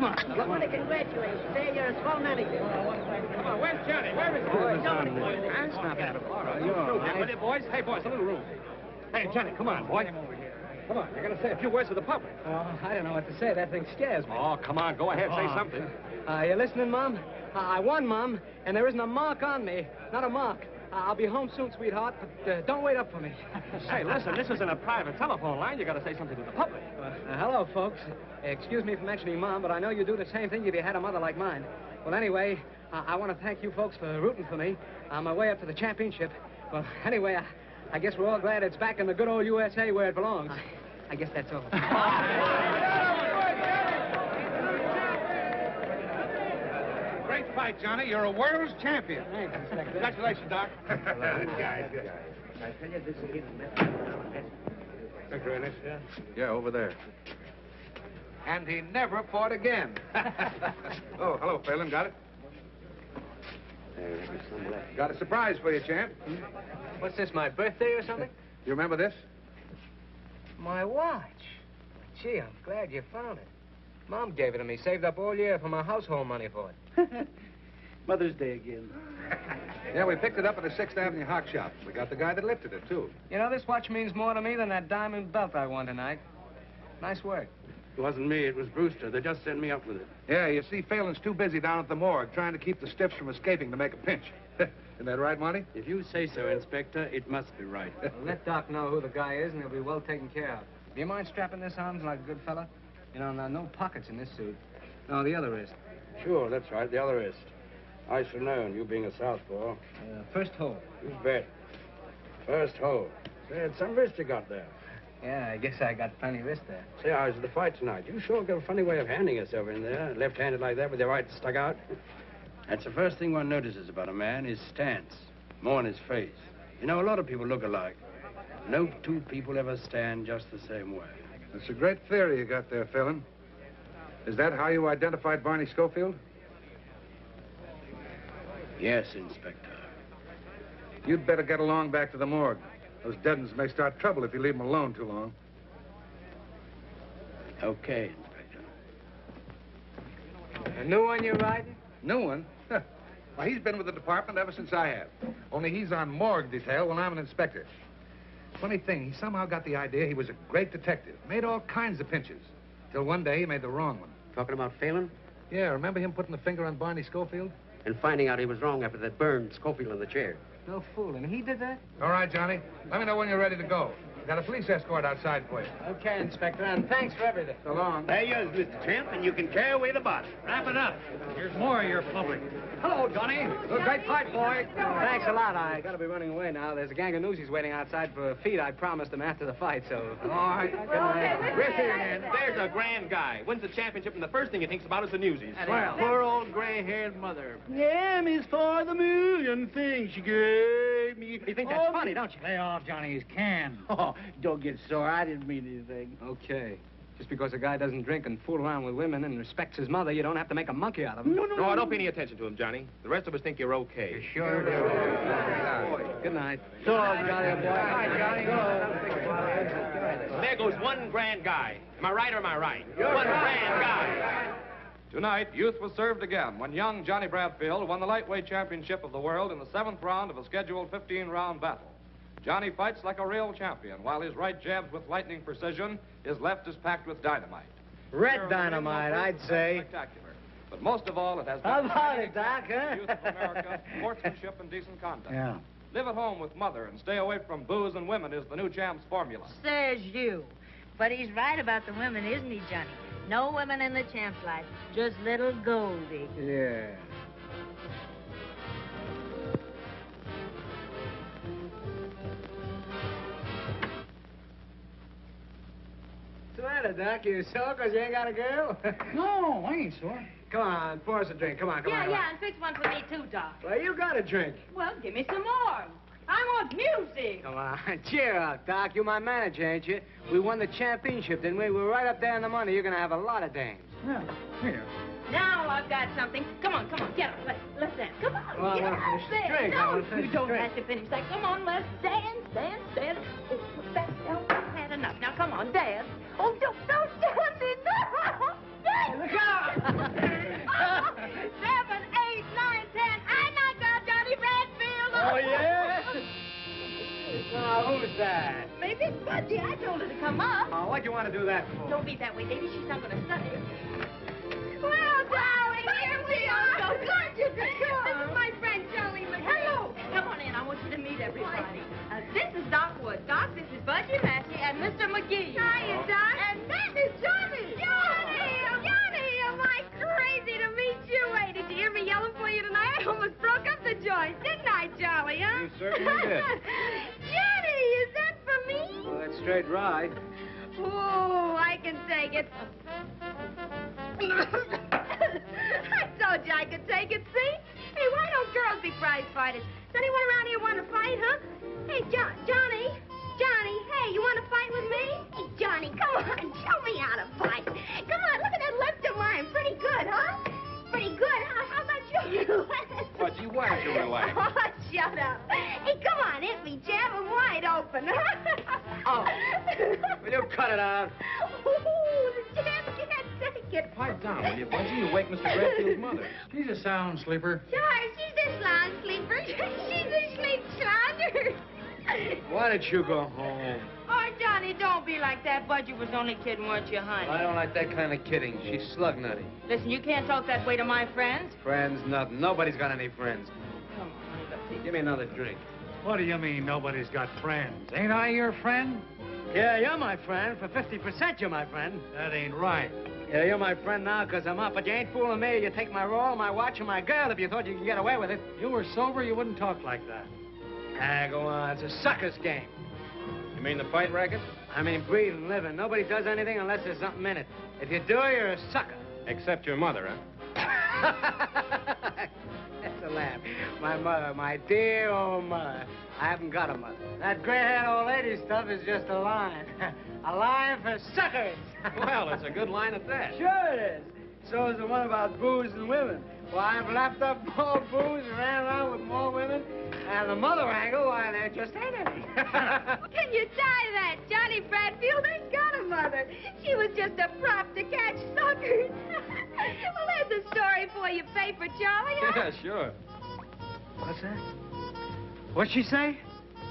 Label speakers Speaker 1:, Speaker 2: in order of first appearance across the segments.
Speaker 1: Come on.
Speaker 2: I want to congratulate you. Say you're a swell manager.
Speaker 3: Come on, where's Johnny? Where is he?
Speaker 1: That's not bad. All right, you're all
Speaker 3: Get with
Speaker 1: right.
Speaker 3: it, boys. Hey, boys, a little room. Hey, Johnny, come on, boy. Come on, you're going to say a few words to the public.
Speaker 1: Oh, I don't know what to say. That thing scares me.
Speaker 3: Oh, come on, go ahead, say something.
Speaker 1: Uh, you listening, Mom? Uh, I won, Mom, and there isn't a mark on me. Not a mark. I'll be home soon, sweetheart, but uh, don't wait up for me.
Speaker 3: Say, listen, this isn't a private telephone line. You got to say something to the public.
Speaker 1: Uh, hello, folks. Excuse me for mentioning Mom, but I know you'd do the same thing if you had a mother like mine. Well, anyway, uh, I want to thank you folks for rooting for me on my way up to the championship. Well, anyway, I, I guess we're all glad it's back in the good old USA where it belongs. I guess that's all.
Speaker 3: Great fight, Johnny. You're a world's champion.
Speaker 1: Thanks, Inspector.
Speaker 3: Congratulations, Doc.
Speaker 4: Good guy, good guy.
Speaker 2: I tell you, this is getting
Speaker 4: Inspector Ennis? Yeah, over there.
Speaker 3: And he never fought again.
Speaker 4: Oh, hello, Phelan. Got it? Got a surprise for you, champ.
Speaker 1: What's this, my birthday or something?
Speaker 4: You remember this?
Speaker 1: My watch. Gee, I'm glad you found it. Mom gave it to me, saved up all year for my household money for it.
Speaker 5: Mother's Day again.
Speaker 4: Yeah, we picked it up at the Sixth Avenue Hock Shop. We got the guy that lifted it, too.
Speaker 1: You know, this watch means more to me than that diamond belt I won tonight. Nice work.
Speaker 5: It wasn't me, it was Brewster. They just sent me up with it.
Speaker 4: Yeah, you see, Phelan's too busy down at the morgue trying to keep the stiffs from escaping to make a pinch. Isn't that right, Monty?
Speaker 5: If you say so, Inspector, it must be right.
Speaker 1: Well, let Doc know who the guy is, and he'll be well taken care of. Do you mind strapping this on like a good fella? You know, no, no pockets in this suit. No, the other wrist.
Speaker 5: Sure, that's right, the other wrist. I should know, and you being a southpaw.
Speaker 1: Uh, first hole.
Speaker 5: You bet. First hole. Say, it's some wrist you got there.
Speaker 1: Yeah, I guess I got plenty of wrist there.
Speaker 5: Say, I was at the fight tonight. You sure got a funny way of handing yourself in there, left-handed like that with your right stuck out. That's the first thing one notices about a man, his stance, more in his face. You know, a lot of people look alike. No two people ever stand just the same way.
Speaker 4: It's a great theory you got there, Phelan. Is that how you identified Barney Schofield?
Speaker 5: Yes, Inspector.
Speaker 4: You'd better get along back to the morgue. Those dead uns may start trouble if you leave them alone too long.
Speaker 5: Okay, Inspector.
Speaker 1: A new one you're riding?
Speaker 4: New one? Huh. Well, he's been with the department ever since I have. Only he's on morgue detail when I'm an inspector. Funny thing, he somehow got the idea he was a great detective. Made all kinds of pinches. Till one day he made the wrong one.
Speaker 6: Talking about Phelan
Speaker 4: Yeah, remember him putting the finger on Barney Schofield?
Speaker 6: and finding out he was wrong after that burned Schofield in the chair.
Speaker 1: No fooling. He did that?
Speaker 4: All right, Johnny. Let me know when you're ready to go. Got a police escort outside for you.
Speaker 1: Okay, Inspector, and thanks for everything.
Speaker 4: So long.
Speaker 5: There you is, Mr. Champ, and you can carry away the body.
Speaker 3: Wrap it up. Here's more of your public. Hello, Johnny.
Speaker 1: Well, great fight, boy. Thanks a lot. I gotta be running away now. There's a gang of newsies waiting outside for a feed I promised them after the fight, so.
Speaker 3: All right.
Speaker 1: Good night.
Speaker 3: We're here, man. There's a grand guy. Wins the championship, and the first thing he thinks about is the newsies.
Speaker 5: Well, poor old gray-haired mother. M is for the million things she gave me.
Speaker 1: You think that's oh. funny, don't you?
Speaker 5: Lay off Johnny's can. Oh, don't get sore. I didn't mean anything.
Speaker 1: Okay. Just because a guy doesn't drink and fool around with women and respects his mother, you don't have to make a monkey out of him.
Speaker 5: No, no,
Speaker 3: No, No, don't pay any attention to him, Johnny. The rest of us think you're okay.
Speaker 1: You sure do. Good night.
Speaker 5: So long, Johnny, boy.
Speaker 1: Hi, Johnny.
Speaker 3: There goes one grand guy. Am I right or am I right? One grand guy.
Speaker 7: Tonight, youth was served again when young Johnny Bradfield won the lightweight championship of the world in the seventh round of a scheduled 15-round battle. Johnny fights like a real champion, while his right jabs with lightning precision, his left is packed with dynamite.
Speaker 1: Red dynamite, I'd say.
Speaker 7: Spectacular. But most of all, it has
Speaker 1: How
Speaker 7: been
Speaker 1: about it, Doc, huh?
Speaker 7: youth of America, sportsmanship and decent conduct.
Speaker 5: Yeah.
Speaker 7: Live at home with mother and stay away from booze and women is the new champ's formula.
Speaker 8: Says you. But he's right about the women, isn't he, Johnny? No women in the champ's life, just little Goldie.
Speaker 1: Yeah. What's the Doc? You sore because you ain't got a girl?
Speaker 5: No, I ain't sore.
Speaker 1: Come on, pour us a drink. Come on, come
Speaker 8: yeah,
Speaker 1: on. come
Speaker 8: yeah, and fix one for me, too, Doc.
Speaker 1: Well, you got a drink.
Speaker 8: Well, give me some more. I want music.
Speaker 1: Come on, cheer up, Doc. You're my manager, ain't you? We won the championship, didn't we? We're right up there in the money. You're gonna have a lot of dames.
Speaker 5: Yeah, here.
Speaker 8: Now I've got something. Come on, come on, get up. Let's, let's dance. Come on,
Speaker 1: Well, I
Speaker 8: get
Speaker 1: wanna
Speaker 8: up
Speaker 1: finish the drink. I
Speaker 8: No,
Speaker 1: wanna finish
Speaker 8: you don't have to finish that. Come on, let's dance, dance, dance. Oh, that, oh, I've had enough.
Speaker 9: on, dance. Oh, don't, don't, Johnny, no!
Speaker 1: Look out!
Speaker 10: Seven, eight, nine, ten. I knocked out Johnny Bradfield.
Speaker 1: Oh, yeah? Now, who's that?
Speaker 9: Maybe it's Budgie. I told her to come up.
Speaker 1: Oh, what'd you want to do that for?
Speaker 9: Don't be that way, baby. She's not going to study.
Speaker 10: Well, darling, here we are.
Speaker 9: So glad you could come.
Speaker 10: This is my friend McGee.
Speaker 9: Hello. Come on in. I want you to meet everybody. This is Doc Wood. Doc, this is Budgie Massey and Mr. McGee.
Speaker 10: Hiya, Doc.
Speaker 9: And that is Johnny.
Speaker 10: Johnny, Johnny, am I crazy to meet you? Hey, did you hear me yelling for you tonight? I almost broke up the joint, didn't I, Jolly, huh?
Speaker 3: You certainly did.
Speaker 10: Johnny, is that for me?
Speaker 1: Well, that's straight rye.
Speaker 10: Oh, I can take it. I told you I could take it, see? Hey, why don't girls be prize fighters? Does anyone around here want to fight, huh? Hey, jo- Johnny. Johnny, hey, you want to fight with me? Hey, Johnny, come on. Show me how to fight. Come on, look at that left of mine. Pretty good, huh? Pretty good. How, how about you?
Speaker 3: Budgie, why don't you relax?
Speaker 10: Oh, shut up. Hey, come on, hit me. Jab 'em wide open.
Speaker 1: Oh. Will you cut it out?
Speaker 10: Ooh, the jab can't take it.
Speaker 3: Pipe down, will you, Budgie? You wake Mr. Bradfield's mother.
Speaker 11: She's a sound sleeper.
Speaker 10: Sure, she's a slouch sleeper. she's a sleep sloucher.
Speaker 1: Why don't you go home?
Speaker 10: Oh, Johnny, don't be like that. Budgie was only kidding, weren't you, honey?
Speaker 1: I don't like that kind of kidding. She's slug nutty.
Speaker 10: Listen, you can't talk that way to my friends.
Speaker 1: Friends, nothing. Nobody's got any friends.
Speaker 10: Come on, honey,
Speaker 1: Give me another drink.
Speaker 7: What do you mean nobody's got friends? Ain't I your friend?
Speaker 1: Yeah, you're my friend. For 50%, you're my friend.
Speaker 7: That ain't right.
Speaker 1: Yeah, you're my friend now because I'm up, but you ain't fooling me. You take my roll, my watch, and my girl if you thought you could get away with it.
Speaker 7: You were sober, you wouldn't talk like that.
Speaker 1: Ah, go on. It's a sucker's game.
Speaker 3: You mean the fight racket?
Speaker 1: I mean, breathing, living. Nobody does anything unless there's something in it. If you do, you're a sucker.
Speaker 3: Except your mother, huh?
Speaker 1: That's a laugh. My mother, my dear old mother. I haven't got a mother. That gray-haired old lady stuff is just a line. a line for suckers.
Speaker 3: well, it's a good line at that.
Speaker 1: Sure it is. So is the one about booze and women. Why, I've lapped up more booze and ran around with more women. And the mother angle, why, there just ain't any.
Speaker 10: Can you tie that? Johnny Bradfield ain't got a mother. She was just a prop to catch suckers. well, there's a story for you, paper, Charlie. huh?
Speaker 3: Yeah, sure.
Speaker 1: What's that? What'd she say?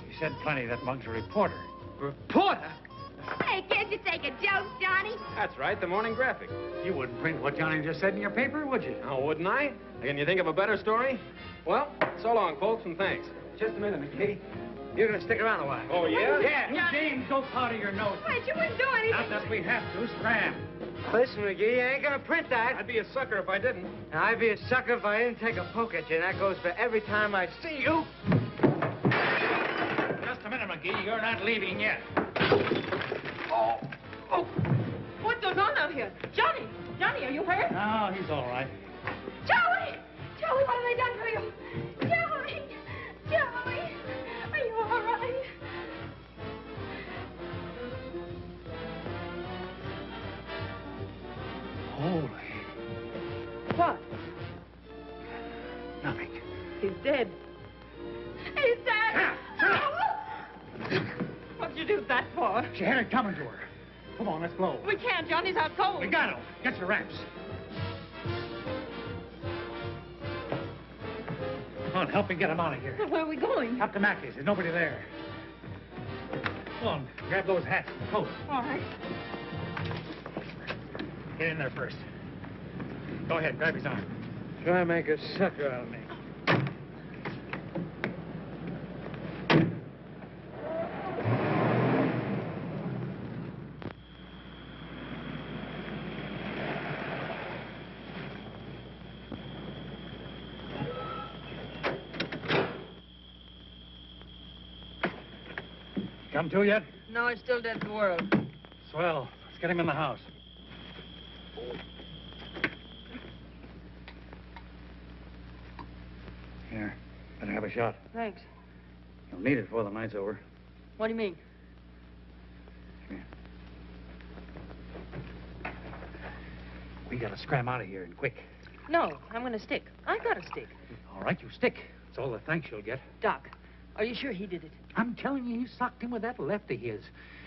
Speaker 7: You said plenty. That mug's a reporter.
Speaker 1: Reporter?
Speaker 10: Hey, can't you take a joke, Johnny?
Speaker 3: That's right, the morning graphic.
Speaker 7: You wouldn't print what Johnny just said in your paper, would you?
Speaker 3: Oh, wouldn't I? Can you think of a better story? Well, so long, folks, and thanks.
Speaker 1: Just a minute, McGee. You're gonna stick around a while.
Speaker 3: Oh, yeah?
Speaker 1: Yeah.
Speaker 7: James, go powder your nose.
Speaker 10: Wait, you wouldn't do anything.
Speaker 7: Not that we have to. Scram.
Speaker 1: Listen, McGee, you ain't gonna print that.
Speaker 3: I'd be a sucker if I didn't.
Speaker 1: Now, I'd be a sucker if I didn't take a poke at you, and that goes for every time I see you.
Speaker 7: Just a minute, McGee. You're not leaving yet.
Speaker 9: Oh, oh, what goes on out here? Johnny! Johnny, are you hurt?
Speaker 7: No, he's all right.
Speaker 10: Joey! Joey, what have they done to you? Joey! Joey! Are you all right?
Speaker 7: Holy.
Speaker 9: What?
Speaker 7: Nothing.
Speaker 9: He's dead.
Speaker 10: He's dead!
Speaker 9: What'd you do that for?
Speaker 7: She had it coming to her. Come on, let's blow.
Speaker 9: We can't. Johnny's out cold.
Speaker 7: We got him. Get your wraps. Come on, help me get him out of here.
Speaker 9: Where are we going?
Speaker 7: Up to Mackey's. There's nobody there. Come on, grab those hats and coats.
Speaker 9: All right.
Speaker 7: Get in there first. Go ahead, grab his arm.
Speaker 1: Try to make a sucker out of me.
Speaker 7: Come to yet?
Speaker 9: No, it's still dead to the world.
Speaker 7: Swell. Let's get him in the house. Here, better have a shot.
Speaker 9: Thanks.
Speaker 7: You'll need it before the night's over.
Speaker 9: What do you mean?
Speaker 7: We gotta scram out of here and quick.
Speaker 9: No, I'm going to stick. I gotta stick.
Speaker 7: All right, you stick. It's all the thanks you'll get.
Speaker 9: Doc,
Speaker 8: Are you sure he did it?
Speaker 7: I'm telling you, he socked him with that left of his.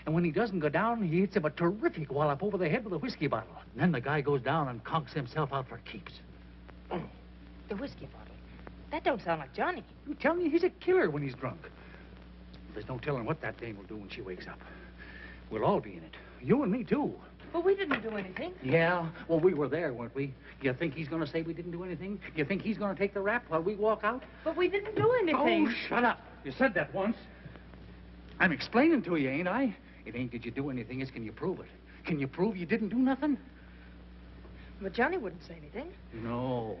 Speaker 7: And when he doesn't go down, he hits him a terrific wallop over the head with a whiskey bottle. And then the guy goes down and conks himself out for keeps.
Speaker 8: Oh, the whiskey bottle. That don't sound like Johnny.
Speaker 7: I'm telling you, he's a killer when he's drunk. There's no telling what that dame will do when she wakes up. We'll all be in it. You and me, too.
Speaker 8: But we didn't do anything.
Speaker 7: Yeah? Well, we were there, weren't we? You think he's going to say we didn't do anything? You think he's going to take the rap while we walk out?
Speaker 8: But we didn't do anything.
Speaker 7: Oh, shut up. You said that once. I'm explaining to you, ain't I? It ain't did you do anything, it's can you prove it? Can you prove you didn't do nothing?
Speaker 8: But Johnny wouldn't say anything.
Speaker 7: No.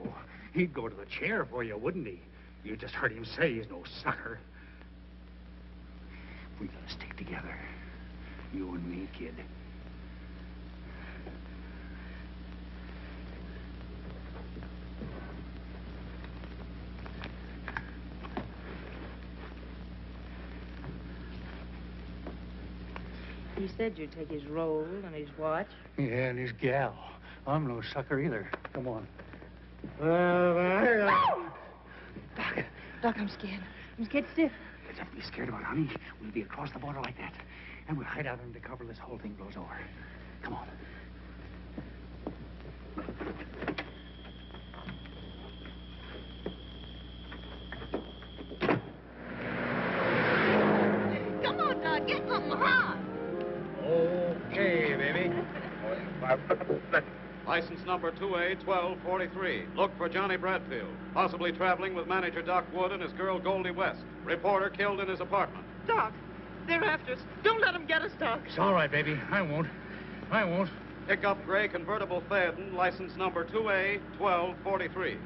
Speaker 7: He'd go to the chair for you, wouldn't he? You just heard him say he's no sucker. We gotta stick together. You and me, kid.
Speaker 8: He said you'd take his roll and his watch.
Speaker 7: Yeah, and his gal. I'm no sucker either. Come on.
Speaker 8: Well, Doc, Doc, I'm scared. I'm scared stiff.
Speaker 7: There's nothing to be scared about, honey. We'll be across the border like that. And we'll hide out under cover this whole thing blows over. Come on.
Speaker 3: License number 2A1243. Look for Johnny Bradfield, possibly traveling with manager Doc Wood and his girl Goldie West. Reporter killed in his apartment.
Speaker 8: Doc, they're after us. Don't let them get us, Doc.
Speaker 7: It's all right, baby. I won't. I won't.
Speaker 3: Pick up gray convertible Phaeton, license number 2A1243.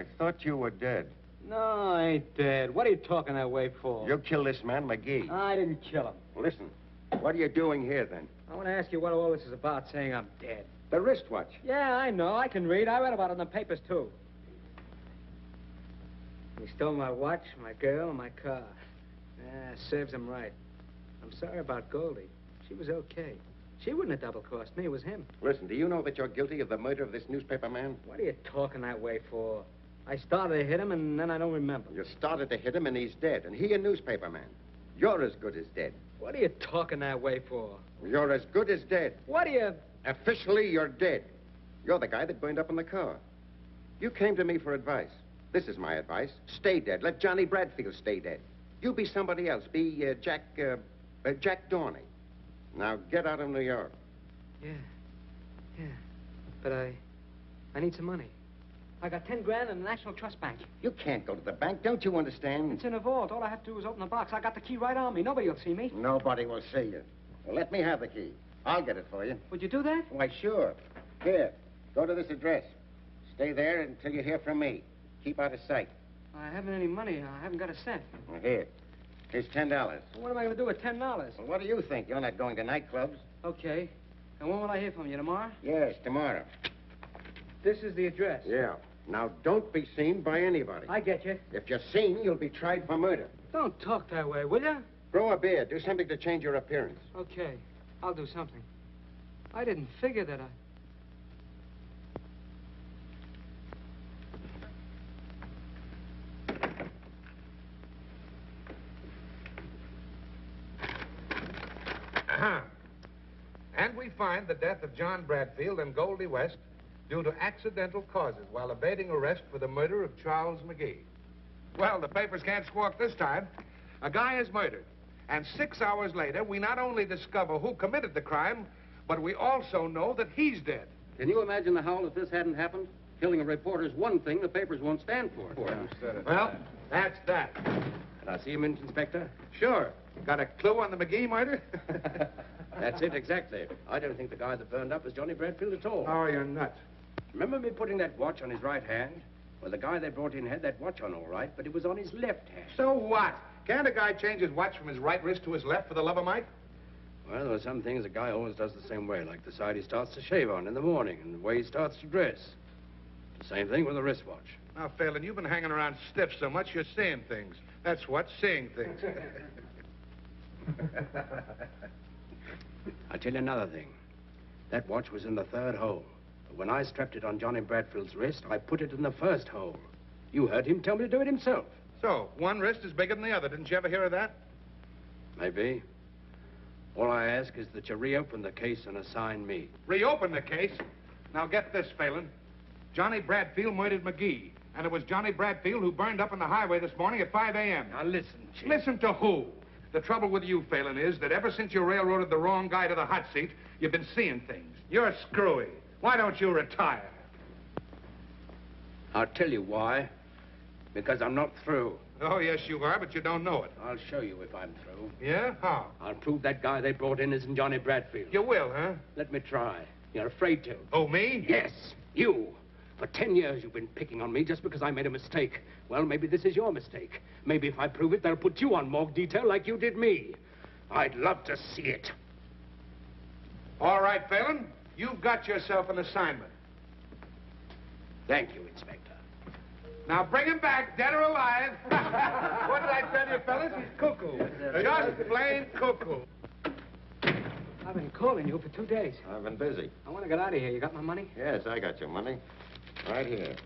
Speaker 1: I
Speaker 12: thought you were dead.
Speaker 1: No, I ain't dead. What are you talking that way for?
Speaker 12: You killed this man, McGee.
Speaker 1: I didn't kill him.
Speaker 12: Listen, what are you doing here then?
Speaker 1: I want to ask you what all this is about, saying I'm dead.
Speaker 12: The wristwatch.
Speaker 1: Yeah, I know. I can read. I read about it in the papers, too. He stole my watch, my girl, and my car. Yeah, serves him right. I'm sorry about Goldie. She was okay. She wouldn't have double-crossed me. It was him.
Speaker 12: Listen, do you know that you're guilty of the murder of this newspaper man?
Speaker 1: What are you talking that way for? I started to hit him, and then I don't remember.
Speaker 12: You started to hit him, and he's dead. And he a newspaper man. You're as good as dead.
Speaker 1: What are you talking that way for?
Speaker 12: You're as good as dead.
Speaker 1: What are you...
Speaker 12: Officially, you're dead. You're the guy that burned up in the car. You came to me for advice. This is my advice. Stay dead. Let Johnny Bradfield stay dead. You be somebody else. Be uh, Jack, uh, uh, Jack Dorney. Now get out of New York.
Speaker 1: Yeah. Yeah. But I... I need some money. I got ten grand in the National Trust Bank.
Speaker 12: You can't go to the bank. Don't you understand?
Speaker 1: It's in a vault. All I have to do is open the box. I got the key right on me. Nobody will see me.
Speaker 12: Nobody will see you. Well, let me have the key. I'll get it for you.
Speaker 1: Would you do that?
Speaker 12: Why, sure. Here, go to this address. Stay there until you hear from me. Keep out of sight.
Speaker 1: I haven't any money. I haven't got a cent.
Speaker 12: Well, here. Here's ten dollars.
Speaker 1: What am I going to do with ten dollars?
Speaker 12: Well, what do you think? You're not going to nightclubs.
Speaker 1: Okay. And when will I hear from you? Tomorrow?
Speaker 12: Yes, tomorrow.
Speaker 1: This is the address.
Speaker 12: Yeah. Now, don't be seen by anybody.
Speaker 1: I get you.
Speaker 12: If you're seen, you'll be tried for murder.
Speaker 1: Don't talk that way, will you?
Speaker 12: Grow a beard. Do something to change your appearance.
Speaker 1: Okay. I'll do something. I didn't figure that I...
Speaker 4: and we find the death of John Bradfield and Goldie West due to accidental causes while evading arrest for the murder of Charles McGee. Well, the papers can't squawk this time. A guy is murdered. And six hours later, we not only discover who committed the crime, but we also know that he's dead.
Speaker 6: Can you imagine the howl if this hadn't happened? Killing a reporter's one thing the papers won't stand for.
Speaker 4: Well, that's that.
Speaker 5: Can I see him, Inspector?
Speaker 4: Sure. Got a clue on the McGee murder?
Speaker 5: That's it, exactly. I don't think the guy that burned up was Johnny Bradfield at all.
Speaker 4: Oh, you're nuts.
Speaker 5: Remember me putting that watch on his right hand? Well, the guy they brought in had that watch on all right, but it was on his left hand.
Speaker 4: So what? Can't a guy change his watch from his right wrist to his left for the love of Mike?
Speaker 5: Well, there are some things a guy always does the same way, like the side he starts to shave on in the morning and the way he starts to dress. The same thing with a wristwatch.
Speaker 4: Now, Phelan, you've been hanging around stiff so much you're seeing things. That's what, seeing things.
Speaker 5: I'll tell you another thing. That watch was in the third hole. But when I strapped it on Johnny Bradfield's wrist, I put it in the first hole. You heard him tell me to do it himself.
Speaker 4: so, one wrist is bigger than the other. Didn't you ever hear of that?
Speaker 5: Maybe. All I ask is that you reopen the case and assign me.
Speaker 4: Reopen the case. Now, get this, Phelan. Johnny Bradfield murdered McGee. And it was Johnny Bradfield who burned up on the highway this morning at 5 a.m.
Speaker 5: Now listen, Chief.
Speaker 4: Listen to who? The trouble with you, Phelan, is that ever since you railroaded the wrong guy to the hot seat, you've been seeing things. You're screwy. Why don't you retire?
Speaker 5: I'll tell you why. Because I'm not through.
Speaker 4: Oh, yes, you are, but you don't know it.
Speaker 5: I'll show you if I'm through.
Speaker 4: Yeah? How?
Speaker 5: I'll prove that guy they brought in isn't Johnny Bradfield.
Speaker 4: You will, huh?
Speaker 5: Let me try. You're afraid to.
Speaker 4: Oh, me?
Speaker 5: Yes, you. For ten years you've been picking on me just because I made a mistake. Well, maybe this is your mistake. Maybe if I prove it, they'll put you on morgue detail like you did me. I'd love to see it.
Speaker 4: All right, Phelan. You've got yourself an assignment.
Speaker 5: Thank you, Inspector.
Speaker 4: Now bring him back, dead or alive. what did I tell you, fellas? He's cuckoo. Just plain cuckoo.
Speaker 1: I've been calling you for two days.
Speaker 12: I've been busy.
Speaker 1: I want to get out of here. You got my money?
Speaker 12: Yes, I got your money. Right here.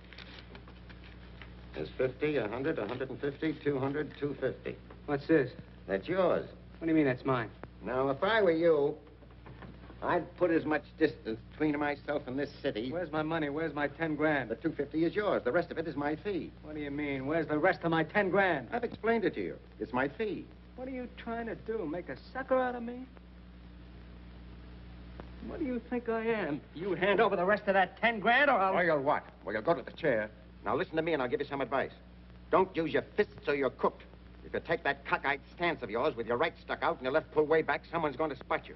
Speaker 12: There's 50, 100, 150, 200, 250.
Speaker 1: What's this?
Speaker 12: That's yours.
Speaker 1: What do you mean that's mine?
Speaker 12: Now, if I were you, I'd put as much distance between myself and this city.
Speaker 1: Where's my money? Where's my ten grand?
Speaker 12: The 250 is yours. The rest of it is my fee.
Speaker 1: What do you mean? Where's the rest of my ten grand?
Speaker 12: I've explained it to you. It's my fee.
Speaker 1: What are you trying to do? Make a sucker out of me? What do you think I am? You hand over the rest of that ten grand, or I'll...
Speaker 12: Or you'll what? Well, you'll go to the chair. Now, listen to me, and I'll give you some advice. Don't use your fists or you're cooked. If you take that cockeyed stance of yours with your right stuck out and your left pulled way back, someone's going to spot you.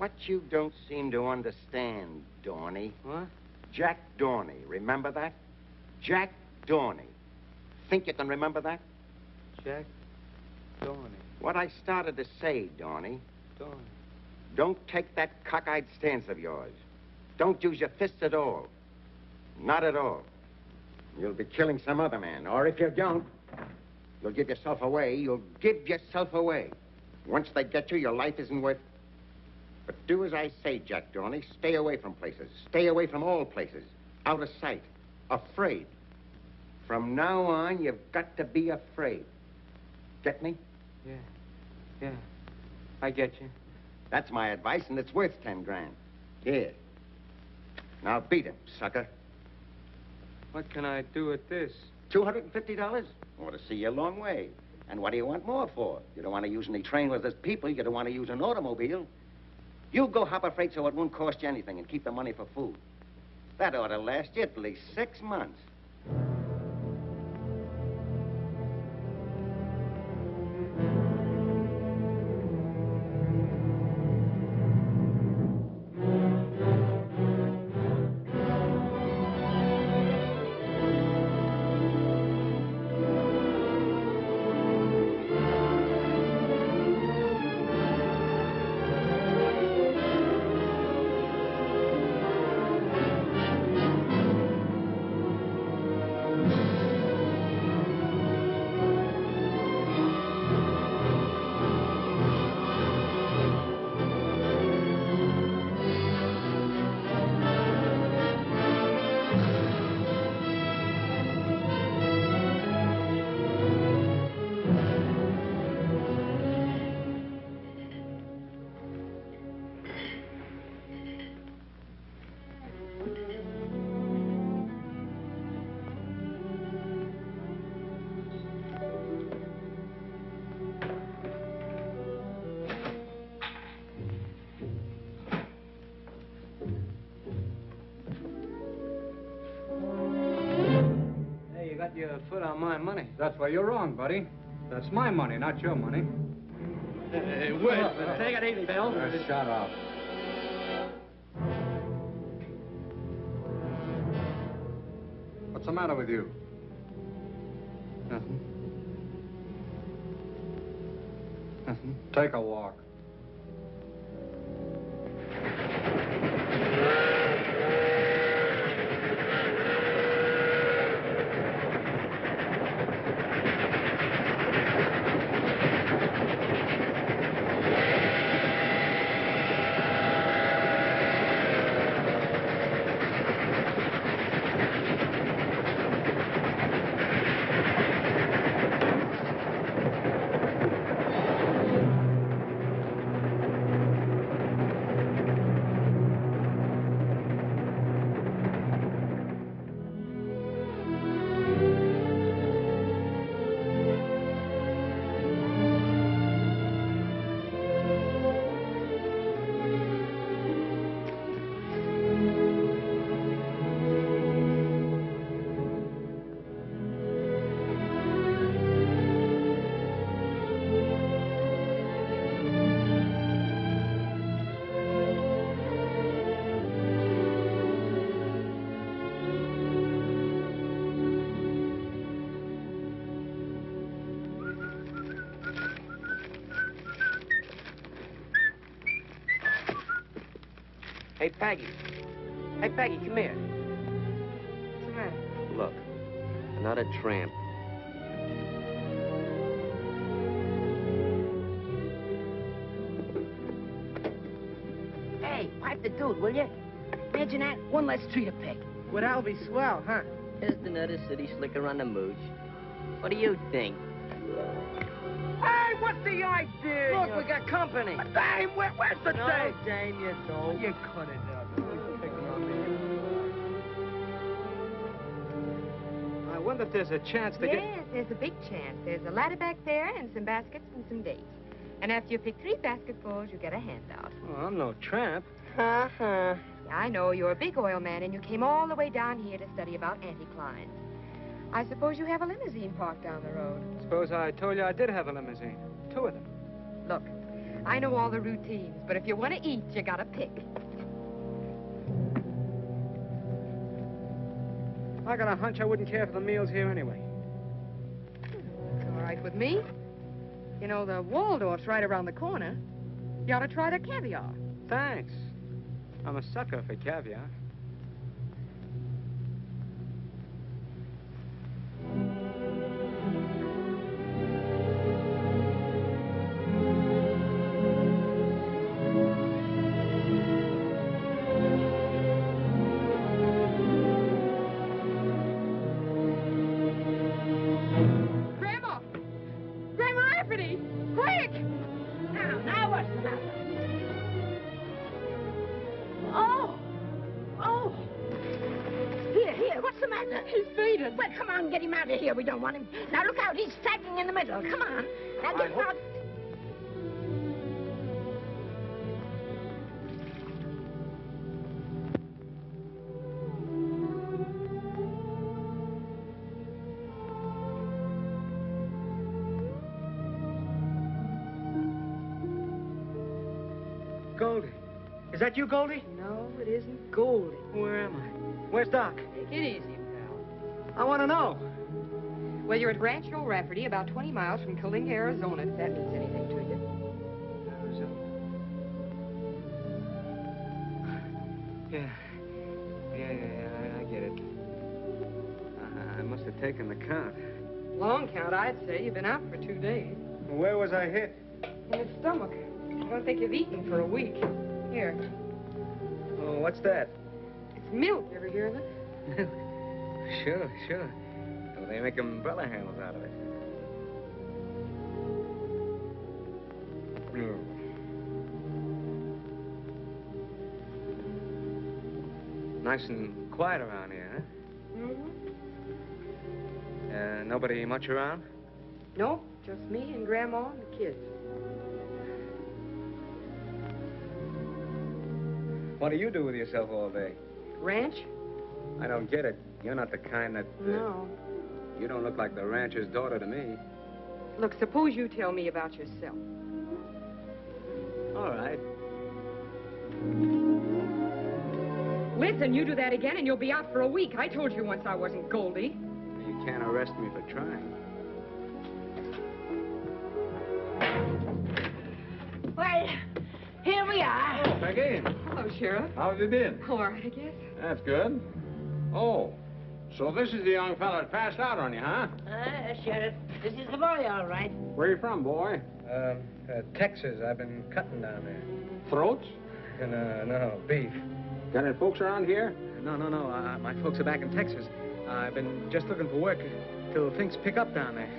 Speaker 12: What you don't seem to understand, Dorney.
Speaker 1: What?
Speaker 12: Jack Dorney. Remember that? Jack Dorney. Think you can remember that?
Speaker 1: Jack Dorney.
Speaker 12: What I started to say, Dorney.
Speaker 1: Dorney.
Speaker 12: Don't take that cockeyed stance of yours. Don't use your fists at all. Not at all. You'll be killing some other man. Or if you don't, you'll give yourself away. You'll give yourself away. Once they get you, your life isn't worth. But do as I say, Jack Dorney. Stay away from places. Stay away from all places. Out of sight. Afraid. From now on, you've got to be afraid. Get me?
Speaker 1: Yeah. Yeah. I get you.
Speaker 12: That's my advice, and it's worth ten grand. Here. Now beat him, sucker.
Speaker 1: What can I do with this?
Speaker 12: $250? Ought to see you a long way. And what do you want more for? You don't want to use any train with there's people. You don't want to use an automobile. You go hop a freight so it won't cost you anything and keep the money for food. That ought to last you at least six months.
Speaker 1: Foot on my money.
Speaker 13: That's where you're wrong, buddy. That's my money, not your money.
Speaker 1: Hey, wait. Take it easy, Bill.
Speaker 13: Uh, shut up. What's the matter with you?
Speaker 1: Nothing. Nothing.
Speaker 13: Take a walk.
Speaker 9: Peggy. Hey, Peggy, come here.
Speaker 14: What's the matter?
Speaker 9: Look, another tramp.
Speaker 15: Hey, pipe the dude, will you? Imagine that. One less tree to pick.
Speaker 9: Well, that'll be swell, huh?
Speaker 16: Just another city slicker on the mooch. What do you think? We got company.
Speaker 9: Dame, where, where's the
Speaker 16: No,
Speaker 9: dame?
Speaker 16: dame, you don't.
Speaker 9: You cut it out.
Speaker 1: I wonder if there's a chance to get...
Speaker 14: Yes, there's a big chance. There's a ladder back there and some baskets and some dates. And after you pick three basketfuls, you get a handout.
Speaker 1: Oh, I'm no tramp.
Speaker 14: Uh-huh. Yeah, I know. You're a big oil man, and you came all the way down here to study about anticlines. I suppose you have a limousine parked down the road.
Speaker 1: Suppose I told you I did have a limousine. Two of them.
Speaker 14: Look, I know all the routines, but if you want to eat, you gotta pick.
Speaker 1: I got a hunch I wouldn't care for the meals here anyway.
Speaker 14: It's all right with me. You know, the Waldorf's right around the corner. You ought to try the caviar.
Speaker 1: Thanks. I'm a sucker for caviar.
Speaker 8: We don't want him. Now, look out. He's sagging in the middle. Come on. Now, get him out.
Speaker 1: Goldie. Is that you, Goldie?
Speaker 14: No, it isn't Goldie.
Speaker 1: Where am I? Where's Doc?
Speaker 14: Take it easy, pal.
Speaker 1: I want to know.
Speaker 14: Well, you're at Rancho Rafferty, about 20 miles from Killinga, Arizona, if that means anything to you.
Speaker 1: Yeah. Yeah, yeah, yeah, I, I get it. I, I must have taken the count.
Speaker 14: Long count, I'd say. You've been out for two days.
Speaker 17: Where was I hit?
Speaker 14: In the stomach. I don't think you've eaten for a week. Here.
Speaker 1: Oh, what's that?
Speaker 14: It's milk. You ever hear of it?
Speaker 1: Milk? Sure, sure. They make umbrella handles out of it. Oh. Nice and quiet around here,
Speaker 14: Mm-hmm.
Speaker 1: Uh, nobody much around?
Speaker 14: No, just me and Grandma and the kids.
Speaker 1: What do you do with yourself all day?
Speaker 14: Ranch?
Speaker 1: I don't get it. You're not the kind that... uh,
Speaker 14: No.
Speaker 1: You don't look like the rancher's daughter to me.
Speaker 14: Look, suppose you tell me about yourself.
Speaker 1: All right.
Speaker 14: Listen, you do that again and you'll be out for a week. I told you once I wasn't Goldie.
Speaker 1: You can't arrest me for trying.
Speaker 8: Well, here we are.
Speaker 3: Peggy,
Speaker 14: Hello, Sheriff.
Speaker 3: how have you been?
Speaker 14: All right, I guess.
Speaker 3: That's good. Oh, so this is the young fella that passed out on you, huh?
Speaker 8: Uh, Sheriff, this is the boy, all right.
Speaker 3: Where you from, boy?
Speaker 1: Um, uh, Texas. I've been cutting down there.
Speaker 3: Throats?
Speaker 1: And, uh, no, beef.
Speaker 3: Got any folks around here?
Speaker 1: No, no, no. Uh, my folks are back in Texas. I've been just looking for work till things pick up down there.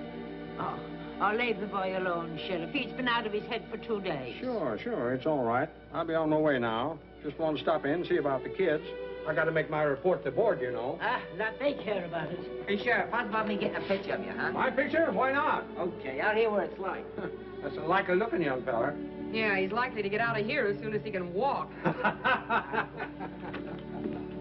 Speaker 8: Oh, I'll leave the boy alone, Sheriff. He's been out of his head for two days.
Speaker 3: Sure, sure. It's all right. I'll be on my way now. Just want to stop in and see about the kids. I got to make my report to board, you know.
Speaker 8: Ah, not they care about it.
Speaker 16: Hey, Sheriff, how's about me getting a picture of you, huh?
Speaker 3: My picture? Why not?
Speaker 16: Okay, out here where it's light.
Speaker 3: That's a likely looking young fella.
Speaker 14: Yeah, he's likely to get out of here as soon as he can walk.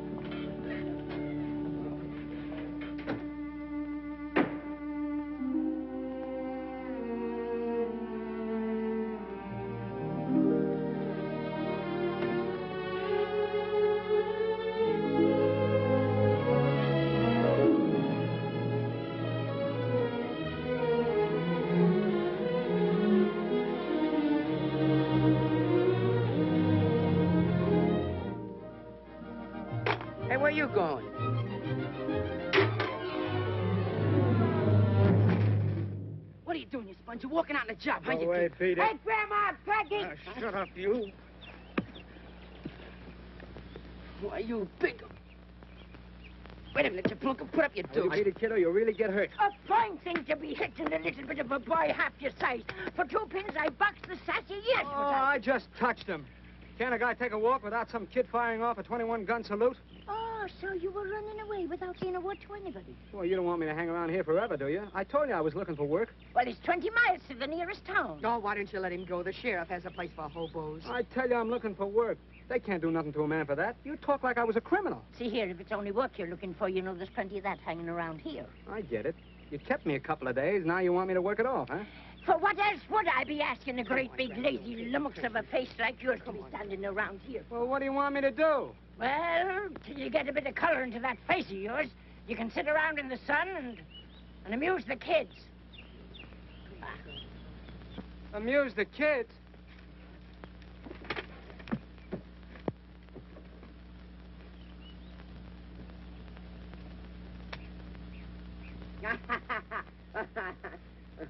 Speaker 8: You're walking out on the job?
Speaker 1: Go
Speaker 8: you
Speaker 1: away? Peter.
Speaker 8: Hey, Grandma, Peggy!
Speaker 1: Ah, shut up, you.
Speaker 8: Why, you big... Wait a minute, you plunk and put up your
Speaker 1: You
Speaker 8: dukes.
Speaker 1: beat a kiddo, you'll really get hurt.
Speaker 8: A fine thing to be hitting a little bit of a boy half your size. For two pins, I boxed the sassy yes.
Speaker 1: Oh, I just touched him. Can't a guy take a walk without some kid firing off a 21 gun salute?
Speaker 8: Oh, so you were running away without saying a word to anybody.
Speaker 1: Well, you don't want me to hang around here forever, do you? I told you I was looking for work.
Speaker 8: Well, it's 20 miles to the nearest town.
Speaker 14: Oh, why don't you let him go? The sheriff has a place for hobos.
Speaker 1: I tell you I'm looking for work. They can't do nothing to a man for that. You talk like I was a criminal.
Speaker 8: See here, if it's only work you're looking for, you know there's plenty of that hanging around here.
Speaker 1: I get it. You kept me a couple of days. Now you want me to work it off, huh?
Speaker 8: For what else would I be asking a great big lazy lummox of a face like yours to be standing around here?
Speaker 1: Well, what do you want me to do?
Speaker 8: Well, till you get a bit of color into that face of yours, you can sit around in the sun and, and amuse the kids.
Speaker 1: Amuse the kids.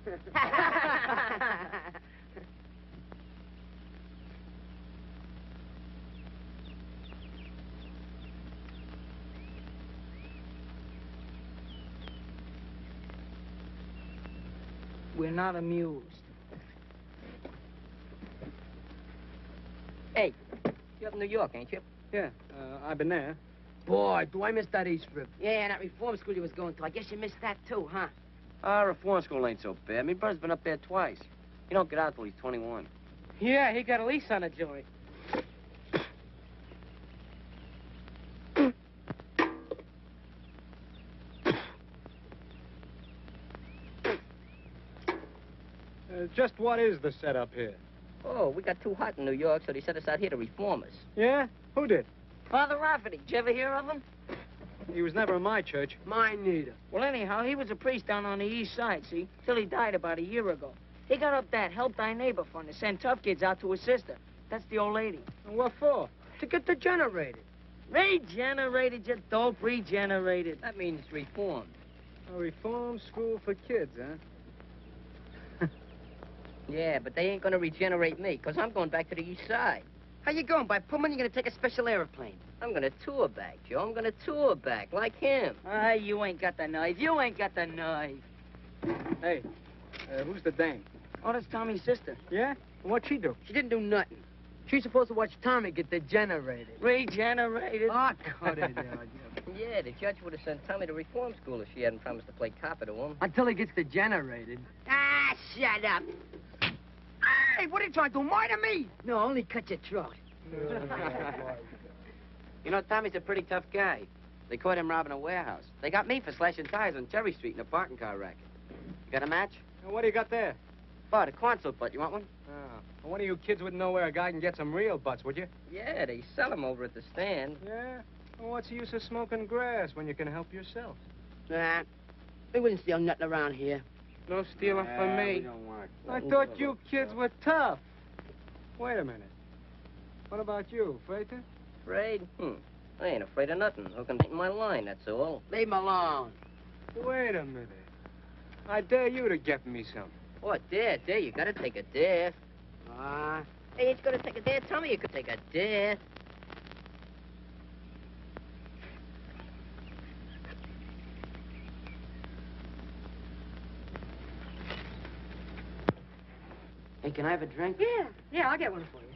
Speaker 9: We're not amused.
Speaker 16: Hey, you're up in New York, ain't you?
Speaker 1: Yeah, uh, I've been there.
Speaker 18: Boy, do I miss that East River. Yeah, and that reform school you was going to. I guess you missed that too, huh?
Speaker 16: Our reform school ain't so bad. My brother's been up there twice. He don't get out till he's 21.
Speaker 18: Yeah, he got a lease on a joint.
Speaker 1: Uh, just what is the setup here?
Speaker 16: Oh, we got too hot in New York, so they sent us out here to reform us.
Speaker 1: Yeah? Who did?
Speaker 18: Father Rafferty. Did you ever hear of him?
Speaker 1: He was never in my church.
Speaker 18: Mine neither. Well, anyhow, he was a priest down on the east side, see? Till he died about a year ago. He got up that Help Thy Neighbor fund to send tough kids out to his sister. That's the old lady.
Speaker 1: And what for?
Speaker 18: To get degenerated. Regenerated, you dope, regenerated.
Speaker 16: That means reformed.
Speaker 1: A reform school for kids, huh?
Speaker 16: Yeah, but they ain't gonna regenerate me, because I'm going back to the east side.
Speaker 18: How you going? By Pullman, you're gonna take a special airplane.
Speaker 16: I'm gonna tour back, Joe. I'm gonna tour back, like him.
Speaker 18: Ah, you ain't got the knife. You ain't got the knife.
Speaker 1: Hey, uh, who's the dame?
Speaker 18: Oh, that's Tommy's sister.
Speaker 1: Yeah? What'd she do?
Speaker 18: She didn't do nothing. She's supposed to watch Tommy get degenerated. Regenerated? Oh, cut it out.
Speaker 16: Yeah, the judge would have sent Tommy to reform school if she hadn't promised to play copper to him.
Speaker 18: Until he gets degenerated. Ah, shut up. Hey, what are you trying to do? Murder me? No, only cut your throat.
Speaker 16: You know, Tommy's a pretty tough guy. They caught him robbing a warehouse. They got me for slashing tires on Cherry Street in a parking car racket. You got a match?
Speaker 1: And what do you got there?
Speaker 16: Oh, a corn soup butt. You want one?
Speaker 1: Oh. Well, one of you kids wouldn't know where a guy can get some real butts, would you?
Speaker 16: Yeah, they sell 'em over at the stand.
Speaker 1: Yeah? Well, what's the use of smoking grass when you can help yourself?
Speaker 18: Nah, we wouldn't steal nothing around here.
Speaker 1: No stealing from me. I thought you kids were tough. Wait a minute. What about you, Frater?
Speaker 16: Afraid? Hmm. I ain't afraid of nothing. Who can take my line, that's all.
Speaker 18: Leave him alone.
Speaker 1: Wait a minute. I dare you to get me some.
Speaker 16: What, dare, dare? You gotta take a dare.
Speaker 18: Ah.
Speaker 16: Hey, ain't you gonna take a dare? Tell me you could take a dare.
Speaker 18: Hey, can I have a drink?
Speaker 14: Yeah, yeah, I'll get one for you.